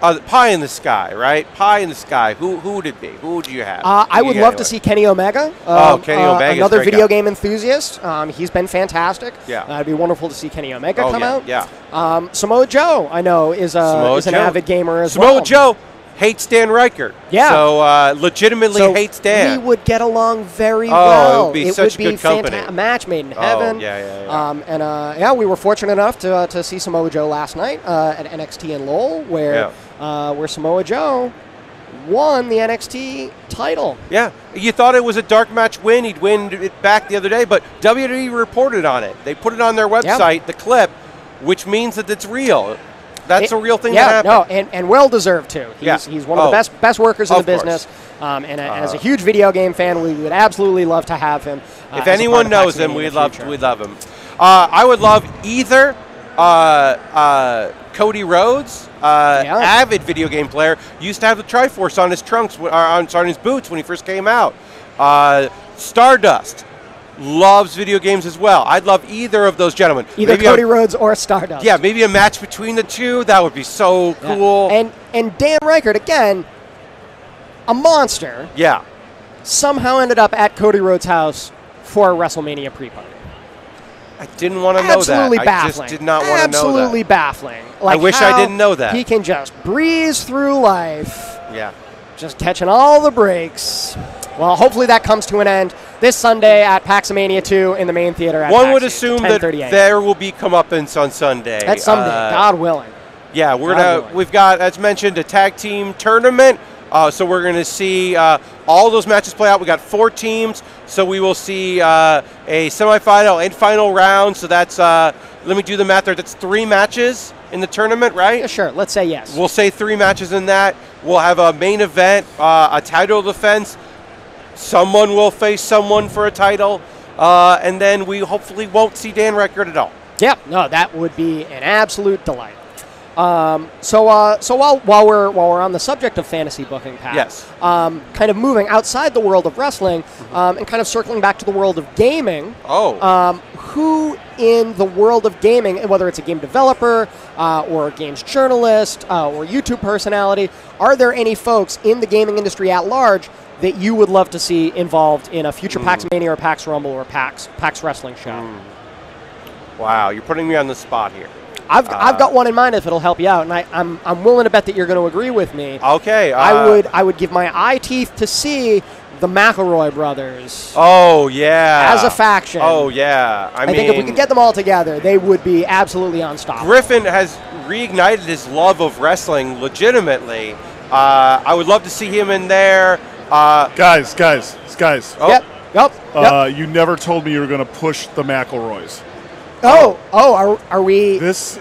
uh, pie in the sky, right? Pie in the sky. Who who would it be? Who would you have? Uh, I would love to see Kenny Omega. Oh, um, Kenny uh, another video guy. game enthusiast. Um, he's been fantastic. Yeah. uh, it'd be wonderful to see Kenny Omega Oh, come yeah, out. yeah. Um, Samoa Joe, I know, is, a, Samoa is an Joe. avid gamer as Samoa well. Joe hates Dan Ryckert. Yeah. So uh, legitimately So hates Dan. We would get along very Oh, well. it would be it such would be good company. fanta- a match made in heaven. Oh, heaven. yeah, yeah, yeah. Um, and uh, yeah, we were fortunate enough to, uh, to see Samoa Joe last night uh, at NXT in Lowell, where uh, where Samoa Joe won the NXT title. Yeah, you thought it was a dark match win. He'd win it back the other day, but WWE reported on it. They put it on their website, the clip, which means that it's real. That's It- a real thing yeah, no, and, and well deserved too. He's, Yeah. he's one of Oh, the best best workers in the business. Um, and, a, and as a Uh, huge video game fan, we would absolutely love to have him. uh, if anyone knows him, we'd love we'd love him. Uh, I would love either uh, uh, Cody Rhodes, uh, Yeah. avid video game player, used to have the Triforce on his trunks, on, on his boots when he first came out. Uh, Stardust loves video games as well. I'd love either of those gentlemen. Either Maybe Cody a, Rhodes or Stardust. Yeah, maybe a match between the two. That would be so Yeah. cool. And and Dan Ryckert again, a monster, yeah. somehow ended up at Cody Rhodes' house for a WrestleMania pre-party. I didn't want to know that. Absolutely baffling. I just did not want to know that. Absolutely baffling. Like I wish I didn't know that. He can just breeze through life, Yeah. just catching all the breaks. Well, hopefully that comes to an end this Sunday at Paxamania 2 in the main theater. At One PAX would assume that there will be comeuppance on Sunday. That's Sunday, Uh, God willing. Yeah, we're God gonna. willing. We've got, as mentioned, a tag team tournament. Uh, so we're gonna see uh, all those matches play out. We got four teams, so we will see uh, a semifinal and final round. So that's. Uh, let me do the math there. That's three matches in the tournament, right? Yeah, sure, let's say yes. We'll say three matches in that. We'll have a main event, uh, a title defense. Someone will face someone for a title, uh, and then we hopefully won't see Dan Ryckert at all. Yeah, no, that would be an absolute delight. Um, so, uh, so while while we're while we're on the subject of fantasy booking, Pat, Yes. um, kind of moving outside the world of wrestling um, and kind of circling back to the world of gaming. Oh, Um, who in the world of gaming, whether it's a game developer uh, or a games journalist uh, or YouTube personality, are there any folks in the gaming industry at large that you would love to see involved in a future PAX Mania or PAX Rumble or PAX PAX Wrestling show? wow, you're putting me on the spot here. I've, I've got one in mind if it'll help you out, and I, I'm, I'm willing to bet that you're going to agree with me. Okay. I uh, would I would give my eye teeth to see the McElroy brothers Oh yeah. as a faction. Oh yeah. I, I, mean, think if we could get them all together, they would be absolutely unstoppable. Griffin has reignited his love of wrestling legitimately. Uh, I would love to see him in there. Uh, Guys, guys, guys. oh, Yep. Yep. yep. Uh, you never told me you were going to push the McElroys. Oh. Oh. Are, are we? This,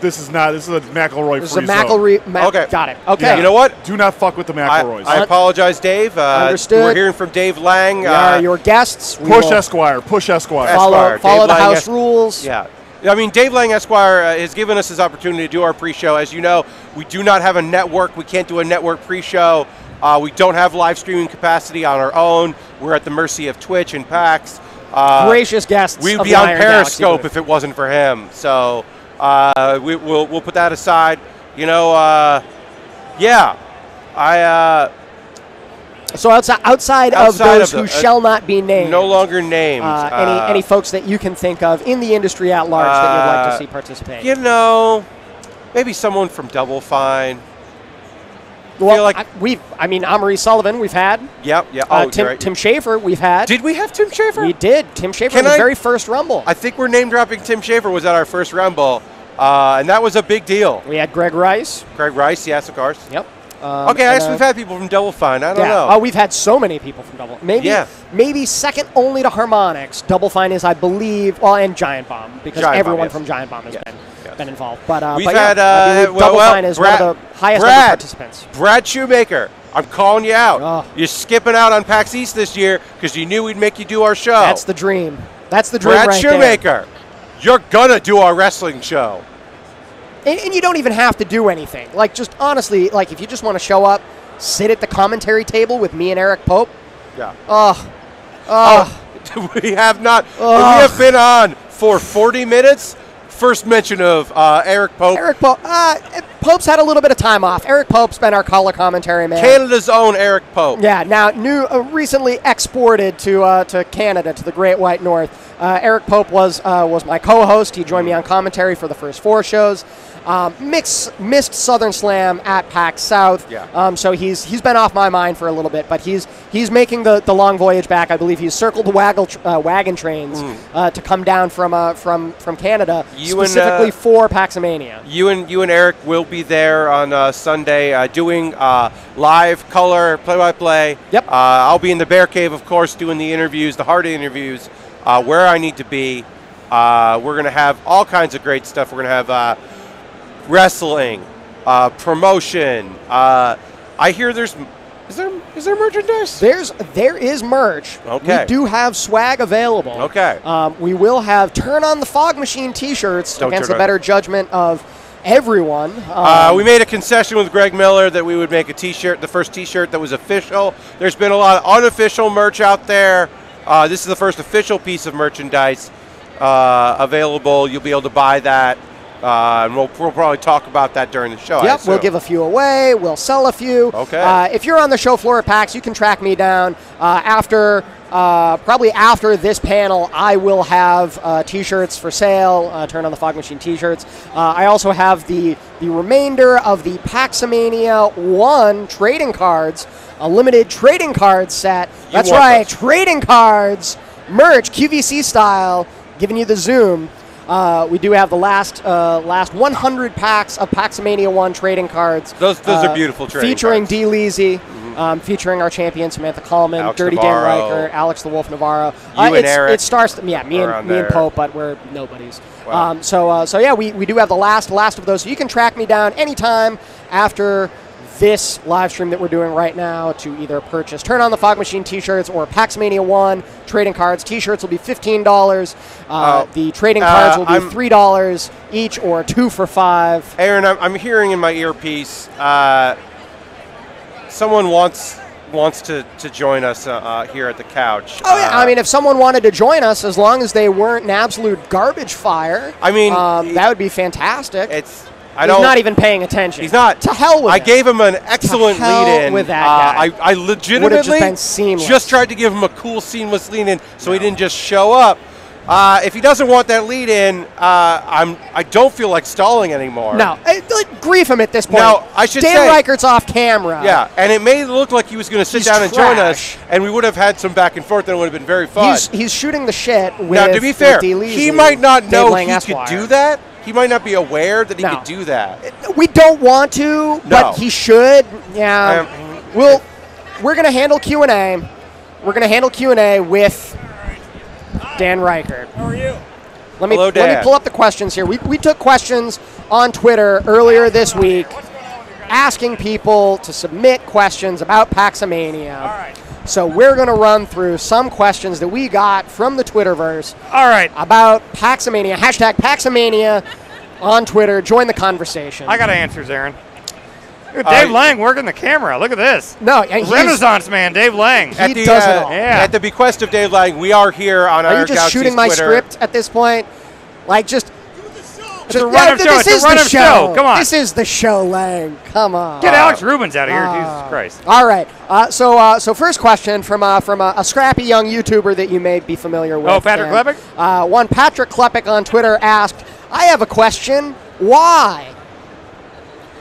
this is not. This is a McElroy This is a free. McElroy. Ma- Okay. Got it. Okay. Yeah. You know what? Do not fuck with the I, McElroys. I apologize, Dave. Uh, Understood. We're hearing from Dave Lang. We uh, your guests. We push Esquire. Push Esquire. Follow, Esquire, follow Dave the Lang, house Es- rules. Yeah. I mean, Dave Lang Esquire uh, has given us his opportunity to do our pre-show. As you know, we do not have a network. We can't do a network pre-show. Uh, we don't have live streaming capacity on our own. We're at the mercy of Twitch and PAX. Uh, Gracious guests. We'd be on Iron Periscope if it wasn't for him. So uh, we, we'll, we'll put that aside. You know, uh, yeah. I uh, So outside, outside, Outside of those of the- who uh, shall not be named, no longer named. uh, any any folks that you can think of in the industry at large that you'd like to see participate. You know, maybe someone from Double Fine. Well, feel like- I, we've, I mean, Amory Sullivan, we've had. Yep. Yeah. Uh, oh, Tim, right. Tim Schafer, we've had. Did we have Tim Schafer? we did. Tim Schafer Can in the I- very first Rumble. I think we're name dropping Tim Schafer was at our first Rumble, uh, and that was a big deal. we had Greg Rice. Greg Rice, yes, of course. Yep. Um, Okay, I guess uh, we've had people from Double Fine. I don't yeah. know. Oh, we've had so many people from Double. Maybe, Yeah. maybe second only to Harmonix. Double Fine is, I believe, well, and Giant Bomb because Giant Bomb, everyone yes. from Giant Bomb has Yes, been. Been involved. But uh, We've but yeah, had, I uh, well, Double well, Fine is Brad- one of the highest Brad. participants. Brad Shoemaker, I'm calling you out. Oh. You're skipping out on PAX East this year because you knew we'd make you do our show. That's the dream. That's the dream Brad right there. Shoemaker. You're gonna do our wrestling show. And, and you don't even have to do anything. Like, just honestly, like if you just want to show up, sit at the commentary table with me and Eric Pope. Yeah. Oh, oh, *laughs* we have not. and Ugh. we have been on for 40 minutes. First mention of uh, Eric Pope, Eric Pope. Uh, Pope's had a little bit of time off. Eric Pope's been our color commentary man. Canada's own Eric Pope. Yeah, now new, uh, recently exported to uh, to Canada to the Great White North. Uh, Eric Pope was uh, was my co-host. He joined me on commentary for the first four shows. Um, mix, missed Southern Slam at PAX South. Yeah. Um, so he's he's been off my mind for a little bit, but he's he's making the, the long voyage back. I believe he's circled the waggle tr- uh, wagon trains uh, to come down from uh, from from Canada. You and, specifically uh, for Paxamania. You and you and Eric will be there on uh, Sunday uh, doing uh, live color play-by-play. Yep. Uh, I'll be in the Bear Cave, of course, doing the interviews, the hard interviews, uh, where I need to be. Uh, we're gonna have all kinds of great stuff. We're gonna have uh, wrestling, uh, promotion. Uh, I hear there's is there is there merchandise? There's there is merch. Okay. We do have swag available. Okay. Um, we will have turn on the fog machine T-shirts Don't against the on- better judgment of everyone. Um, Uh, we made a concession with Greg Miller that we would make a T-shirt, the first T-shirt that was official. There's been a lot of unofficial merch out there. Uh, this is the first official piece of merchandise uh, available. You'll be able to buy that, uh, and we'll, we'll probably talk about that during the show. Yep, we'll give a few away. We'll sell a few. Okay. Uh, if you're on the show floor at PAX, you can track me down. Uh, after, uh, probably after this panel, I will have uh, T-shirts for sale. Uh, Turn on the fog machine T-shirts. Uh, I also have the the remainder of the Paxamania One trading cards, a limited trading card set. That's right, those. trading cards, merch, QVC style, giving you the zoom. Uh, we do have the last uh, last 100 packs of Paxamania One trading cards. Those- those are uh, beautiful trading featuring cards. Mm-hmm. D. Leasy, um, featuring our champion Samantha Kalman, Alex Dirty Navarro. Dan Ryckert, Alex the Wolf Navarro. Uh, You and it's- Eric It starts. Yeah, me and me and. Pope, but we're nobodies. Wow. Um, so uh, so yeah, we, we do have the last last of those. So you can track me down anytime after this live stream that we're doing right now to either purchase Turn on the Fog Machine t-shirts or Paxmania 1 trading cards. T-shirts will be $15. Uh, Oh. the trading Uh, cards will be I'm- $3 each or 2 for 5 Aaron, I'm, I'm hearing in my earpiece. Uh, someone wants wants to, to join us uh, uh, here at the couch. Oh yeah, Uh, I mean, if someone wanted to join us, as long as they weren't an absolute garbage fire, I mean, um, that would be fantastic. it's. I He's don't. not even paying attention. He's not. To hell with I it. gave him an excellent hell lead in. with that Uh, guy. I, I legitimately been seamless. just tried to give him a cool, seamless lead in, so he didn't just show up. Uh, if he doesn't want that lead in, uh, I'm. I don't feel like stalling anymore. No, uh, like, grief him at this point. Now, I should Dan say- Ryckert's off camera. Yeah, and it may look like he was going to sit He's down and join us, and we would have had some back and forth, and it would have been very fun. He's, he's shooting the shit with now, to be fair, he might not know Lang he Esquire. could do that. He might not be aware that he No. could do that. We don't want to, No. but he should. Yeah. Um, we'll we're gonna handle Q and A. We're gonna handle Q and A with Dan Ryckert. How are you? Let me Hello, let me pull up the questions here. We, we took questions on Twitter earlier this week, asking people to submit questions about Paxamania. All right. So we're gonna run through some questions that we got from the Twitterverse All right. about Paxamania. Hashtag Paxamania on Twitter. Join the conversation. I got answers, Aaron. Look at Uh, Dave Lang working the camera. Look at this. no, Renaissance man, Dave Lang. He does it all. Yeah. At the bequest of Dave Lang, we are here on Are our you just Galaxy's shooting my Twitter. script at this point? Like just. It's a run of th- show. This It's a is run the show. show. Come on. This is the show, Lang. Come on. Get Alex Rubens out of here, Ah. Jesus Christ. All right. Uh, so, uh, so first question from uh, from a, a scrappy young YouTuber that you may be familiar with. Oh, Patrick Dan. Klepek? Uh, one Patrick Klepek on Twitter asked, "I have a question. Why?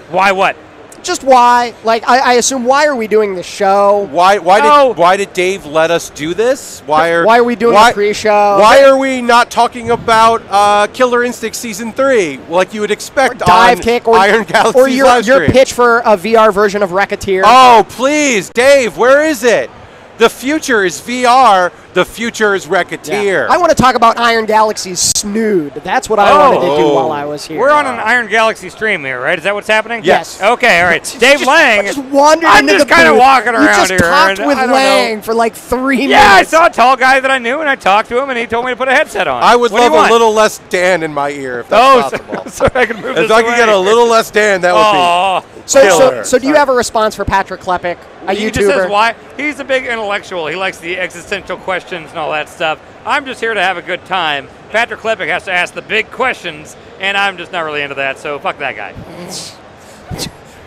Why what? Just why? Like, I, I assume why are we doing this show? Why? Why No. did? Why did Dave let us do this? Why are? Why are we doing why, the pre-show? Why are we not talking about uh, Killer Instinct season three, like you would expect Dive on kick or Iron Galaxy or your live your pitch for a VR version of Wreckateer? Oh, please, Dave, where is it? The future is VR. The future is Wreckateer. I want to talk about Iron Galaxy's Snood. That's what I wanted to do Oh. while I was here. We're on an Iron Galaxy stream here, right? Is that what's happening? Yes. Okay, all right. *laughs* Dave Lang. I just wandered I'm into just the kinda booth. walking you around just here, talked and with Lang know. for like three yeah, I saw a tall guy that I knew, and I talked to him, and he told me to put a headset on. I would What love a want? little less Dan in my ear if Oh, *laughs* that's so, possible. *laughs* so I can move if this I could get a little less Dan, that would be So, so, Killer. so do you have a response for Patrick Klepek, a he YouTuber? just says why he's a big intellectual. He likes the existential questions and all that stuff. I'm just here to have a good time. Patrick Klepek has to ask the big questions, and I'm just not really into that. So fuck that guy.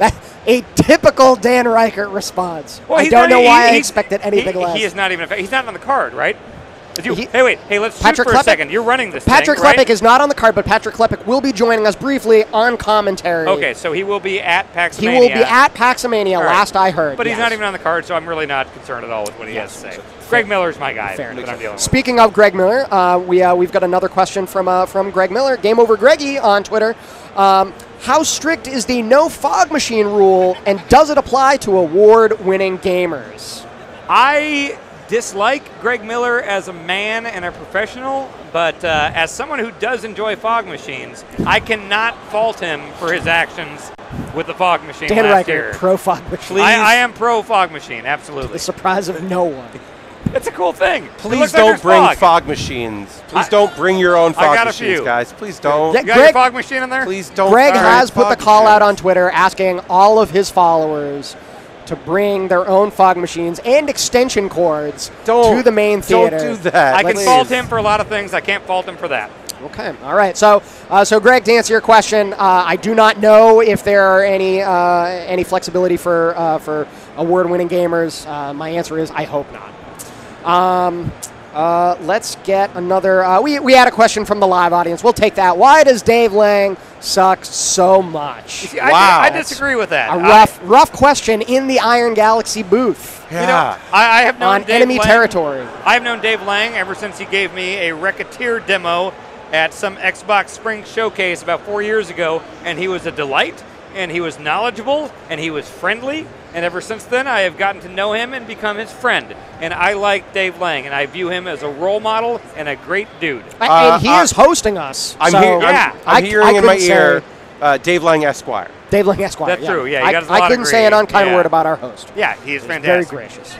*laughs* A typical Dan Ryckert response. Well, I don't know he- why I expected anything he, less. He is not even. He's not on the card, right? Did you, He- hey, wait. Hey, let's Patrick shoot for Klepek- a second. You're running this. Patrick thing, right? Is not on the card, but Patrick Klepek will be joining us briefly on commentary. Okay, so he will be at Paxamania. He will be at Paxamania, All right. last I heard. But he's yes. not even on the card, so I'm really not concerned at all with what he has to say. Greg Miller's my guy Fair that I'm with. Speaking of Greg Miller, uh, we uh, we've got another question from uh, from Greg Miller, Game Over Greggy on Twitter. Um, how strict is the no fog machine rule, and does it apply to award-winning gamers? I dislike Greg Miller as a man and a professional, but uh, as someone who does enjoy fog machines, I cannot fault him for his actions with the fog machine Dan last Ryckert, year. pro fog machine. I, I am pro fog machine, absolutely. The absolutely. surprise of no one. It's a cool thing. Please don't there's bring fog. fog. machines. Please I- don't bring your own I fog got a machines, few. guys. Please don't. Yeah, You got Greg- your fog machine in there? Please don't. Greg has put the fog call out on. Twitter asking all of his followers to bring their own fog machines and extension cords Don't to the main theater. Don't do that. I can please. fault him for a lot of things. I can't fault him for that. Okay, all right. So, uh, so Greg, to answer your question, uh, I do not know if there are any uh, any flexibility for uh, for award-winning gamers. Uh, my answer is I hope not. Um, uh, let's get another. Uh, we we had a question from the live audience. We'll take that. Why does Dave Lang suck so much? See, I, Wow. I disagree with that. A I- rough rough question in the Iron Galaxy booth Yeah. You know, I, I have known on Dave enemy Lang- territory. I've known Dave Lang ever since he gave me a Wreckateer demo at some Xbox Spring Showcase about four years ago, and he was a delight, and he was knowledgeable, and he was friendly, and ever since then I have gotten to know him and become his friend. And I like Dave Lang, and I view him as a role model and a great dude. Uh, and he uh, is hosting us. I'm, so hear- I'm- I'm, hearing I in my ear uh, Dave Lang Esquire. Dave Lang Esquire. That's true, yeah, he I, got his I couldn't say an unkind yeah. word about our host. Yeah, he is Very fantastic. gracious.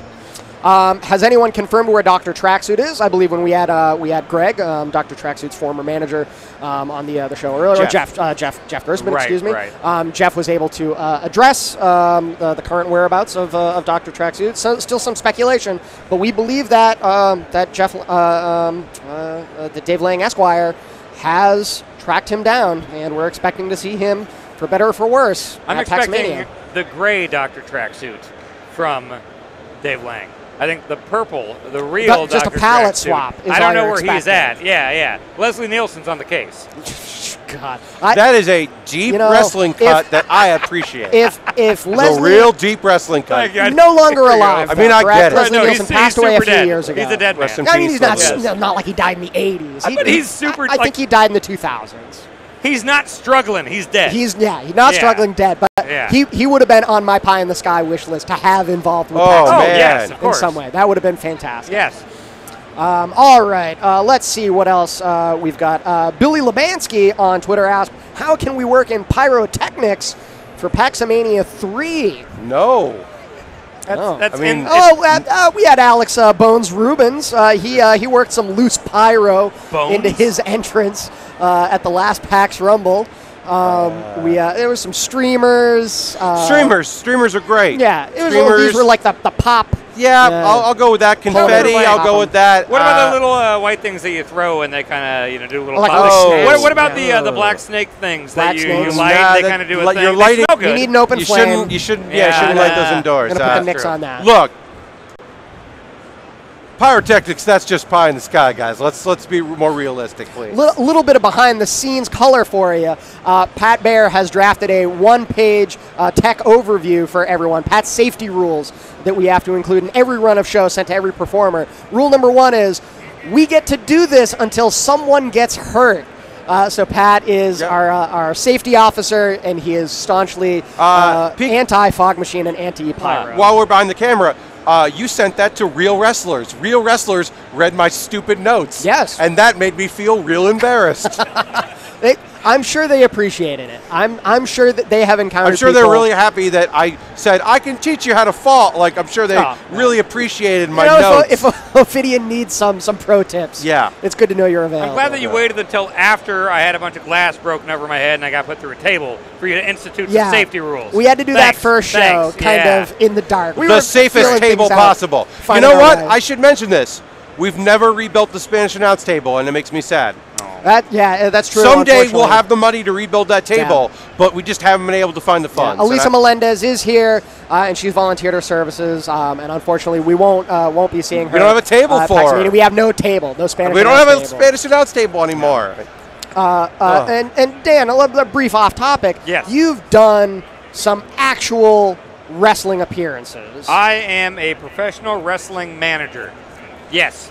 Um, has anyone confirmed where Dr. Tracksuit is? I believe when we had uh, we had Greg, um, Dr. Tracksuit's former manager, um, on the uh, the show earlier. Jeff. Jeff uh, Jeff Jeff Gerstmann, Right, excuse me. right. Um, Jeff was able to uh, address um, the, the current whereabouts of, uh, of Dr. Tracksuit. So still some speculation, but we believe that um, that Jeff uh, um, uh, uh, that Dave Lang Esquire has tracked him down, and we're expecting to see him for better or for worse I'm expecting Paxmania. the gray Dr. Tracksuit from Dave Lang. I think the purple, the real just a palette swap is I don't know you're where he's at. Yeah, yeah. Leslie Nielsen's on the case. *laughs* God, I, That is a deep You know, wrestling if- cut that I appreciate. if if It's a Leslie real deep wrestling cut. No longer alive, I mean, though, I correct? get it. Leslie no, Nielsen he's, passed he's away a super few dead. years ago. He's a dead man. Rest in I mean, peace, he's not, Leslie. no, not like he died in the 80s. He- but he's super, I, I like- think he died in the 2000s. He's not struggling. He's dead. He's yeah, he's not Yeah. struggling dead, but Yeah. he he would have been on my pie in the sky wish list to have involved with Oh, Pax oh, man. yes, of in course. some way. That would have been fantastic. Yes. Um, all right, uh, let's see what else uh, we've got. Uh, Billy Labansky on Twitter asked, "How can we work in pyrotechnics for Paxamania 3?" No. That's, Oh. that's I mean- in, Oh, uh, uh, we had Alex uh, Bones Rubens. Uh, he uh, he worked some loose pyro Bones? into his entrance uh, at the last PAX Rumble. Um, we uh, there was some streamers. Uh, Streamers. Streamers are great. Yeah, it was. Streamers. These were like the, the pop. yeah, Yeah. I'll, I'll go with that. Confetti. I'll go with that. What about Uh, the little uh, white things that you throw and they kind of you know do a little? Like pop? little what, what about the uh, the black snake things Black that you, you light? Nah, they kind of do a like thing. you're They lighting- smell good. You need an open You flame. shouldn't. You shouldn't. Yeah, Yeah, you shouldn't light those indoors. Gonna put Uh, the nix on that. Look, pyrotechnics. That's just pie in the sky, guys. Let's let's be more realistic, please. little, little bit of behind the scenes color for you. Uh, Pat Bear has drafted a one page uh, tech overview for everyone. Pat's safety rules that we have to include in every run of show sent to every performer. Rule number one is we get to do this until someone gets hurt. Uh, so Pat is Yep. our, uh, our safety officer, and he is staunchly Uh, uh, anti fog machine and anti pyro. While we're behind the camera, uh, you sent that to real wrestlers. Real wrestlers read my stupid notes. Yes. And that made me feel real embarrassed. *laughs* They, I'm sure they appreciated it. I'm I'm sure that they have encountered. I'm sure they're really happy that I said I can teach you how to fall. Like I'm sure they Oh. really appreciated my You know, notes. if, if *laughs* Ophidian needs some some pro tips, Yeah. it's good to know you're available. I'm glad that you waited until after I had a bunch of glass broken over my head and I got put through a table for you to institute yeah. some safety rules. We had to do Thanks, that first show, thanks, kind yeah. of in the dark. We the were safest table possible. You know what? way. I should mention this. We've never rebuilt the Spanish announce table, and it makes me sad. That yeah, that's true. Someday we'll have the money to rebuild that table, but we just haven't been able to find the funds. And Elisa Melendez is here, uh, and she's volunteered her services. Um, and unfortunately, we won't uh, won't be seeing her. We don't have a table uh, for her. We have no table, no Spanish. we don't have a. Spanish announce table anymore. Uh, Oh. and and Dan, a little bit brief off topic. Yes. you've done some actual wrestling appearances. I am a professional wrestling manager. Yes.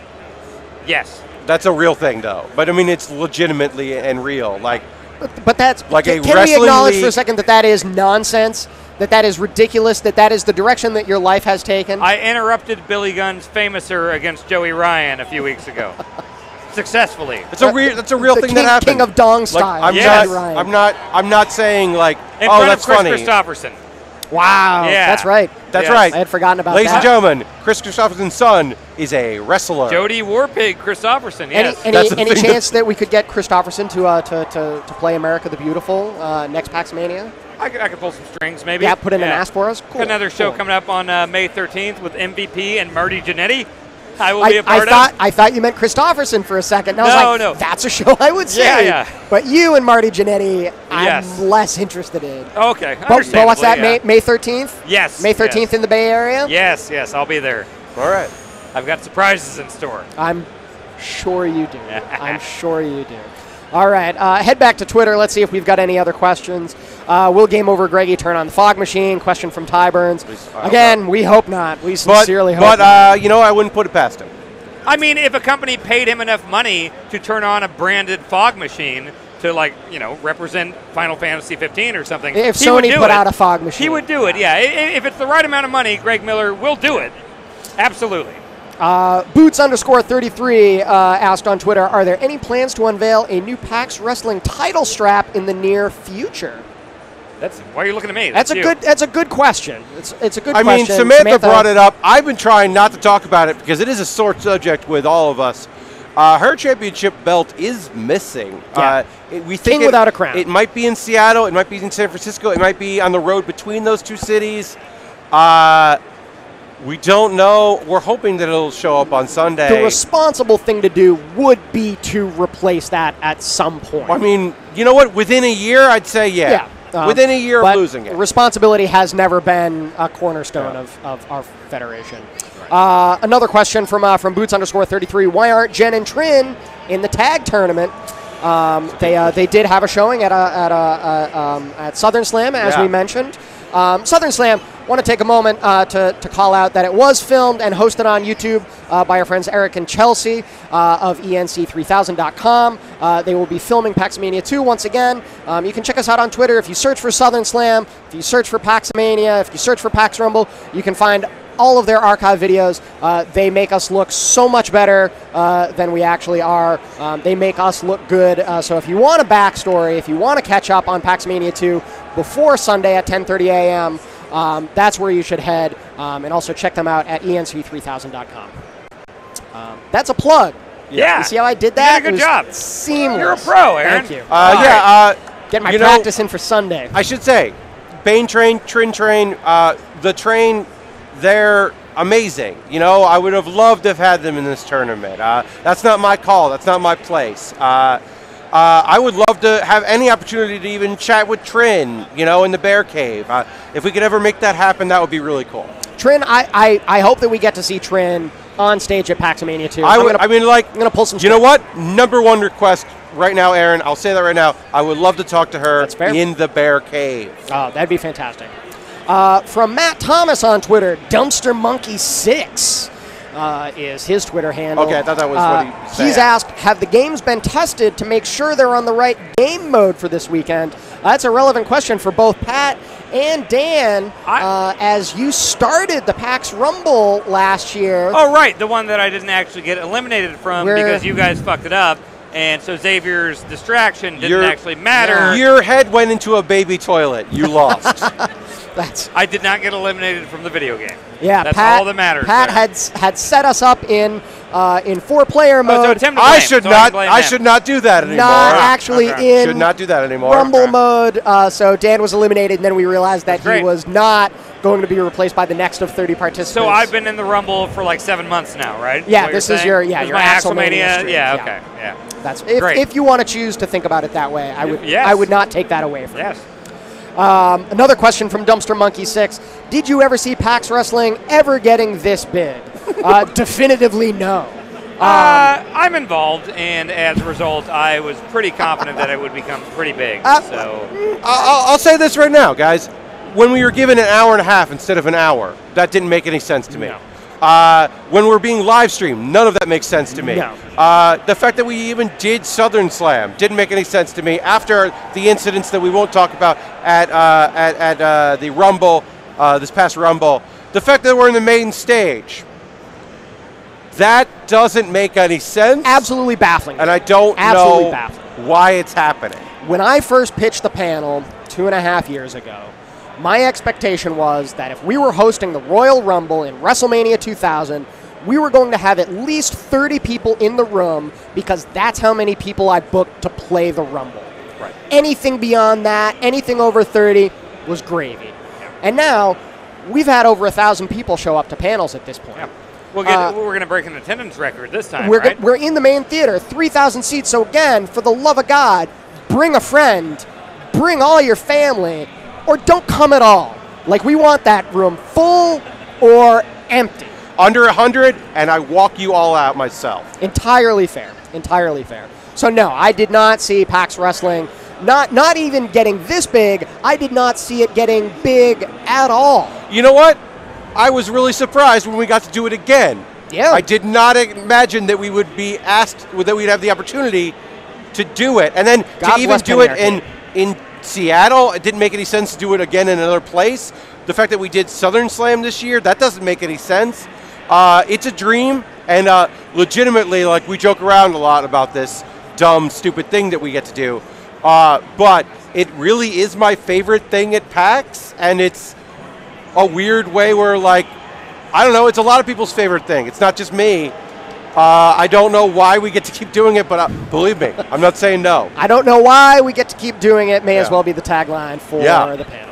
Yes. That's a real thing, though. But I mean, it's legitimately and real. Like, But, but that's Like can, a can we wrestling acknowledge for a second that that is nonsense? That that is ridiculous. That that is the direction that your life has taken. I interrupted Billy Gunn's famouser against Joey Ryan a few weeks ago. *laughs* Successfely. it's a real. That's a real the thing king, that happened. King of Dong Like, style. I'm Yes. not. I'm not. I'm not saying like, In oh, front that's of Kris funny. Kristofferson. Wow, Yeah. that's right. That's Yes. right. I had forgotten about Ladies that. and gentlemen, Kris Kristofferson's son is a wrestler. Jody Warpig Kristofferson. Any, Yes. any, That's any chance that we could get Kristofferson to, uh, to, to, to play America the Beautiful uh, next PAX Mania? I, could, I could pull some strings maybe. Yeah, put in an ask for us? Cool. Another show Cool. coming up on uh, May 13th with MVP and Marty Jannetty. I will I, be a I part thought of. I thought you meant Kristofferson for a second. And I was No, like, no. that's a show I would see. Yeah, yeah. But you and Marty Jannetty, I'm Yes. less interested in. Okay. But, but what's that? understandably, May May 13th. Yes. May 13th Yes. in the Bay Area. Yes, yes, I'll be there. All right. I've got surprises in store. I'm sure you do. *laughs* I'm sure you do. All right, uh, head back to Twitter. Let's see if we've got any other questions. Uh, will Game Over Greggy turn on the fog machine? Question from Ty Burns. I hope Again, we hope not. We But sincerely hope but not. uh, you know, I wouldn't put it past him. I mean, if a company paid him enough money to turn on a branded fog machine to, like, you know, represent Final Fantasy 15 or something, If he would Sony do put it. out a fog machine. he would do it. Yeah, I- I- if it's the right amount of money, Greg Miller will do it. Absolutely. Uh, Boots underscore 33 uh, asked on Twitter Are there any plans to unveil a new PAX Wrestling title strap in the near future? That's why are you looking at me? That's a you. good. That's a good question. It's it's a good I mean, question. Samantha, brought it up. I've been trying not to talk about it because it is a sore subject with all of us. Uh, her championship belt is missing. Yeah. Uh, it- we think King it- without a crown. It might be in Seattle. It might be in San Francisco. It might be on the road between those two cities. Uh, we don't know. We're hoping that it'll show up on Sunday. The responsible thing to do would be to replace that at some point. I mean, you know what? Within a year, I'd say yeah. um, Within a year of losing it. Responsibility has never been a cornerstone of, of our federation. Uh, another question from uh, from Boots underscore 33. Why aren't Jen and Trin in the tag tournament? Um, they uh, they did have a showing at a, at a, uh um, at Southern Slam as Yeah. we mentioned. Um, Southern Slam. Want to take a moment uh, to, to call out that it was filmed and hosted on YouTube uh, by our friends Eric and Chelsea uh, of ENC3000.com. Uh, they will be filming Paxmania 2 once again. Um, you can check us out on Twitter. If you search for Southern Slam, if you search for Paxmania, if you search for Pax Rumble, you can find all of their archive videos. Uh, they make us look so much better uh, than we actually are. Um, they make us look good. Uh, so if you want a backstory, if you want to catch up on Paxmania 2 before Sunday at 10:30 a.m., um, that's where you should head. Um, and also check them out at E enc3000.com. Um, that's a plug. Yeah. You see how I did You that? did a good job. Seamless. You're a pro, Aaron. Thank you. Uh, yeah, uh, Get my you know- practice in for Sunday. I should say, Bane Train, Trin Train, uh, the train, they're amazing. You know, I would have loved to have had them in this tournament. Uh, that's not my call. That's not my place. Uh, I would love to have any opportunity to even chat with Trin, you know, in the Bear Cave. Uh, if we could ever make that happen, that would be really cool. Trin, I, I, I hope that we get to see Trin on stage at Paxmania 2. I would. gonna- I mean, like, I'm gonna pull some You know what? Number one request right now, Aaron. I'll say that right now. I would love to talk to her in the Bear Cave. Oh, that'd be fantastic. Uh, from Matt Thomas on Twitter, Dumpster Monkey Six uh, is his Twitter handle. Okay, I thought that was Uh, what he said. He's asked, have the games been tested to make sure they're on the right game mode for this weekend? Uh, that's a relevant question for both Pat and Dan, I- uh, as you started the PAX Rumble last year. Oh, right, the one that I didn't actually get eliminated from because you guys fucked it up, and so Xavier's distraction didn't You're- actually matter. Your head went into a baby toilet. You lost. *laughs* *laughs* That's I did not get eliminated from the video game. yeah. that's Pat, all that matters. Pat there. had had set us up in uh, in four player Oh, mode. so I should so not. blame I should not do that anymore. not actually okay. in should not do that anymore. Rumble mode. Uh, so Dan was eliminated, and then we realized that he was not going to be replaced by the next of 30 participants. So I've been in the Rumble for like seven months now, right? Yeah, What this is saying? your- yeah, This your my Axelmania Axelmania. streak, Yeah, yeah. okay, yeah. That's if, Great. if you want to choose to think about it that way, I would Yes. I would not take that away from Yes. you. Um, another question from Dumpster Monkey Six: Did you ever see PAX Wrestling ever getting this big? *laughs* Uh, definitively no. uh, I'm involved, and as a result, I was pretty confident that it would become pretty big. Uh, so I'll, I'll say this right now, guys. When we were given an hour and a half instead of an hour, that didn't make any sense to me. No. Uh, when we're being live streamed, none of that makes sense to me. No. Uh, the fact that we even did Southern Slam didn't make any sense to me. After the incidents that we won't talk about at uh, at, at uh, the Rumble, uh, this past Rumble, the fact that we're in the main stage, that doesn't make any sense. Absolutely baffling. And I don't Absolutely know baffling. why it's happening. when I first pitched the panel two and a half years ago, my expectation was that if we were hosting the Royal Rumble in WrestleMania 2000, we were going to have at least 30 people in the room because that's how many people I booked to play the Rumble. Right. Anything beyond that, anything over 30, was gravy. And now, we've had over a thousand people show up to panels at this point. yeah. we'll get, Uh, we're going to break an attendance record this time, We're, right? we're in the main theater, 3,000 seats. So, again, for the love of God, bring a friend, bring all your family, or don't come at all. Like, we want that room full or empty. Under 100, and I walk you all out myself. Entirely fair. Entirely fair. So, no, I did not see PAX Wrestling. Not, not even getting this big. I did not see it getting big at all. You know what? I was really surprised when we got to do it again. Yeah. I did not imagine that we would be asked, that we'd have the opportunity to do it. And then God to even do it in, in Seattle, it didn't make any sense to do it again in another place. The fact that we did Southern Slam this year, that doesn't make any sense. Uh, it's a dream, and uh, legitimately, like we joke around a lot about this dumb, stupid thing that we get to do. Uh, but it really is my favorite thing at PAX, and it's a weird way where, like, I don't know, it's a lot of people's favorite thing. It's not just me. Uh, I don't know why we get to keep doing it, but uh, believe me, *laughs* I'm not saying no. I don't know why we get to keep doing it. May as well be the tagline for Yeah. the panel.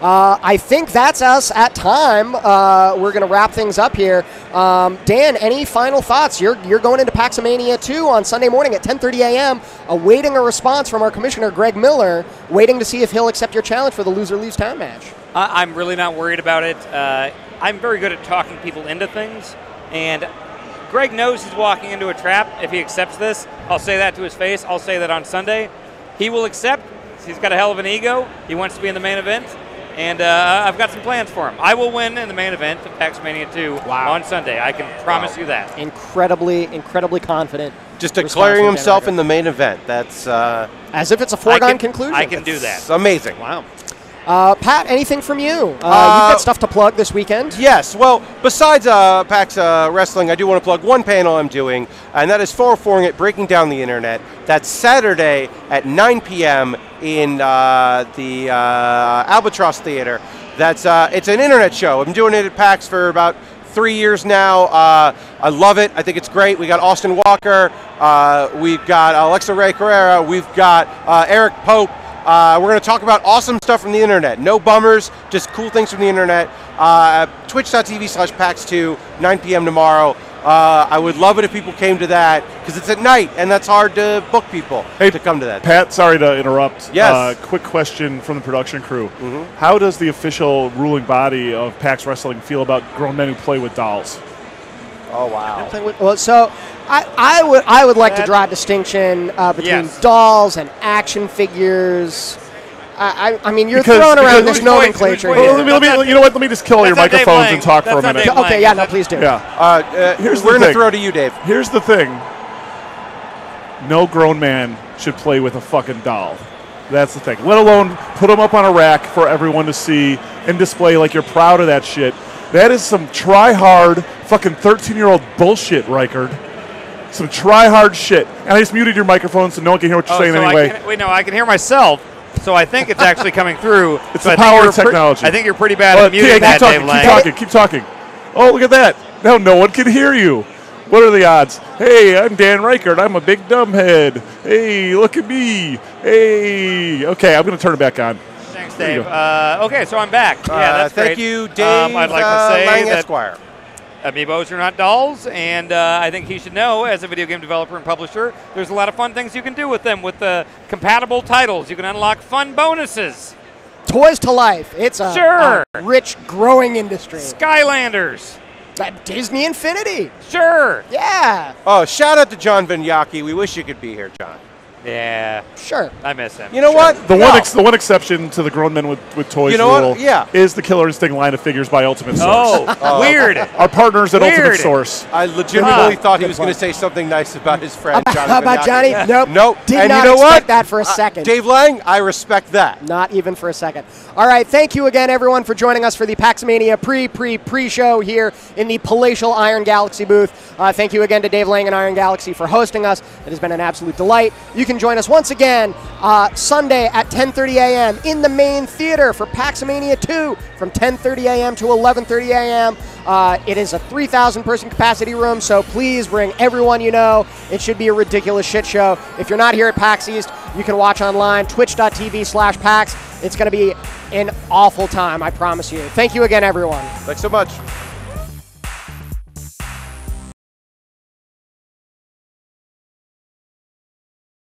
Uh, I think that's us at time. Uh, we're going to wrap things up here. Um, Dan, any final thoughts? You're, you're going into Paxamania 2 on Sunday morning at 10:30 a.m. Awaiting a response from our commissioner Greg Miller, waiting to see if he'll accept your challenge for the loser leaves town match. Uh, I'm really not worried about it. Uh, I'm very good at talking people into things, and Greg knows he's walking into a trap if he accepts this. I'll say that to his face. I'll say that on Sunday. He will accept. He's got a hell of an ego. He wants to be in the main event, and uh, I've got some plans for him. I will win in the main event of PAX Mania 2 Wow. on Sunday. I can promise you that. Incredibly, incredibly confident. Just declaring himself Ryder. in the main event. That's uh, As if it's a foregone can, conclusion. I can do that. amazing. Wow. Uh, Pat, anything from you? Uh, you've Uh, got stuff to plug this weekend. Yes. Well, besides uh, PAX uh, Wrestling, I do want to plug one panel I'm doing, and that is 404 it Breaking Down the Internet. That's Saturday at 9 p.m. in uh, the uh, Albatross Theater. That's uh, it's an internet show. I've been doing it at PAX for about three years now. Uh, I love it. I think it's great. We got Austin Walker. Uh, we've got Alexa Ray Corriea. We've got uh, Eric Pope. Uh, we're going to talk about awesome stuff from the internet. No bummers, just cool things from the internet. Uh, Twitch.tv slash PAX2, 9 p.m. tomorrow. Uh, I would love it if people came to that because it's at night and that's hard to book people Hey, to come to that. Pat, sorry to interrupt. Yes. Uh, quick question from the production crew. How does the official ruling body of PAX Wrestling feel about grown men who play with dolls? Oh, wow. With- Well, so I, I would I would like to draw a distinction uh, between Yes. dolls and action figures. I, I, I mean, you're Because- throwing around because- this nomenclature. whose Well, voice here. let me, let me- you know what? Let me just kill all your that's not Dave microphones and talk for a minute. Okay, Lang. yeah, no, please do. Yeah. Uh, uh, Here's the we're going to thing. throw to you, Dave. Here's the thing. No grown man should play with a fucking doll. That's the thing. Let alone put them up on a rack for everyone to see and display like you're proud of that shit. That is some try hard fucking 13 year old bullshit, Ryckert. Some try hard shit. And I just muted your microphone so no one can hear what you're Oh, saying so anyway. can, wait, no, I can hear myself. So I think it's actually coming through. *laughs* It's So the I power pre- technology. I think you're pretty bad Well, at muting yeah, that, keep talking, Dave keep talking, keep talking. Oh, look at that. Now no one can hear you. What are the odds? Hey, I'm Dan Ryckert. I'm a big dumbhead. Hey, look at me. Hey. Okay, I'm going to turn it back on. Thanks, There you Dave. Uh, okay, so I'm back. yeah, Uh, that's thank great. you, Dave Um, I'd like uh, to say Lang that Esquire. Amiibos are not dolls, and uh, I think he should know, as a video game developer and publisher, there's a lot of fun things you can do with them. With the compatible titles, you can unlock fun bonuses. Toys to life. It's a, Sure. a rich, growing industry. Skylanders, Uh, Disney Infinity. sure. Yeah, Oh, shout out to John Vignocchi. We wish you could be here, John. Yeah, sure. I miss him. You know what? The No. one, ex- the one exception to the grown men with, with toys You know what? rule Yeah. is the Killer Instinct line of figures by Ultimate Source. Oh, *laughs* *laughs* weird. Our partners at Ultimate Source. I legitimately thought he was going to say something nice about his friend, John How about Vignocchi. Johnny? Nope. Nope. Did and not you know expect what? that for a Uh, second. Dave Lang, I respect that. Not even for a second. All right, thank you again, everyone, for joining us for the Paxamania pre pre pre show here in the palatial Iron Galaxy booth. Uh, thank you again to Dave Lang and Iron Galaxy for hosting us. It has been an absolute delight. You can join us once again uh, Sunday at 10:30 a.m. in the main theater for Paxamania 2 from 10:30 a.m. to 11:30 a.m. Uh, it is a 3,000 person capacity room, so please bring everyone you know. It should be a ridiculous shit show. If you're not here at PAX East, you can watch online, twitch.tv slash PAX. It's going to be an awful time, I promise you. Thank you again, everyone. Thanks so much.